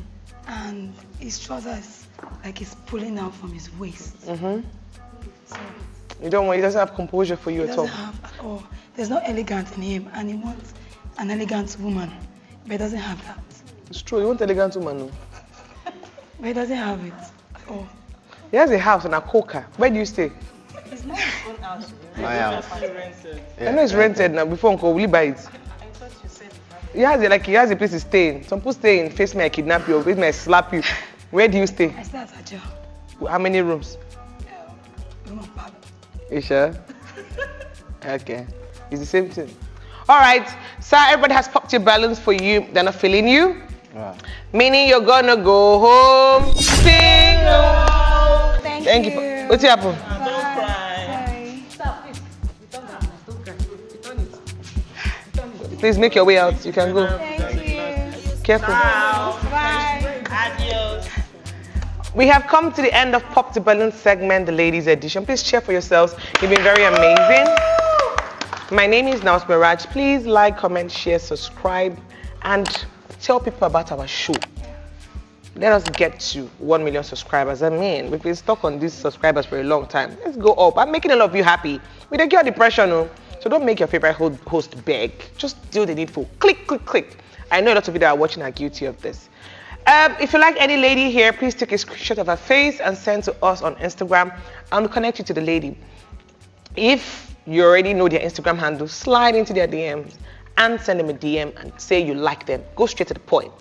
and his trousers like he's pulling out from his waist. Mm-hmm. So You don't want, he doesn't have composure for you at all. doesn't have at all. There's no elegance in him and he wants an elegant woman, but he doesn't have that. It's true, you want elegant woman, no? But he doesn't have it at all. He has a house in Akoka. Where do you stay? It's not his own house. My house. I know it's rented now. Before Uncle, will you buy it? I thought you said He has a, like he has a place to stay in. Some people stay in face me, I kidnap you, or face me, I slap you. Where do you stay? I stay at Ajah. How many rooms? Um, Room of Pablo. You sure? okay. It's the same thing. All right. So everybody has popped your balloons for you. They're not feeling you. Meaning you're gonna go home single. Thank, Thank you. you. What's happen? Please make your way out. You can go. Thank you. Careful. Bye. Adios. We have come to the end of Pop the Balloon segment, the ladies edition. Please cheer for yourselves. You've been very amazing. My name is Nons Miraj. Please like, comment, share, subscribe, and tell people about our show. Let us get to 1 million subscribers. I mean, we've been stuck on these subscribers for a long time. Let's go up. I'm making a lot of you happy. We don't get depression, no. So don't make your favorite host beg. Just do the needful. Click, click, click. I know a lot of you that are watching are guilty of this. Um, if you like any lady here, please take a screenshot of her face and send to us on Instagram and we'll connect you to the lady. If you already know their Instagram handle, slide into their DMs and send them a DM and say you like them. Go straight to the point.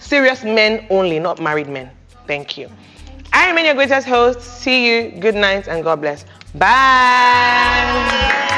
Serious men only, not married men. Thank you. I remain your greatest host. See you. Good night and God bless. Bye.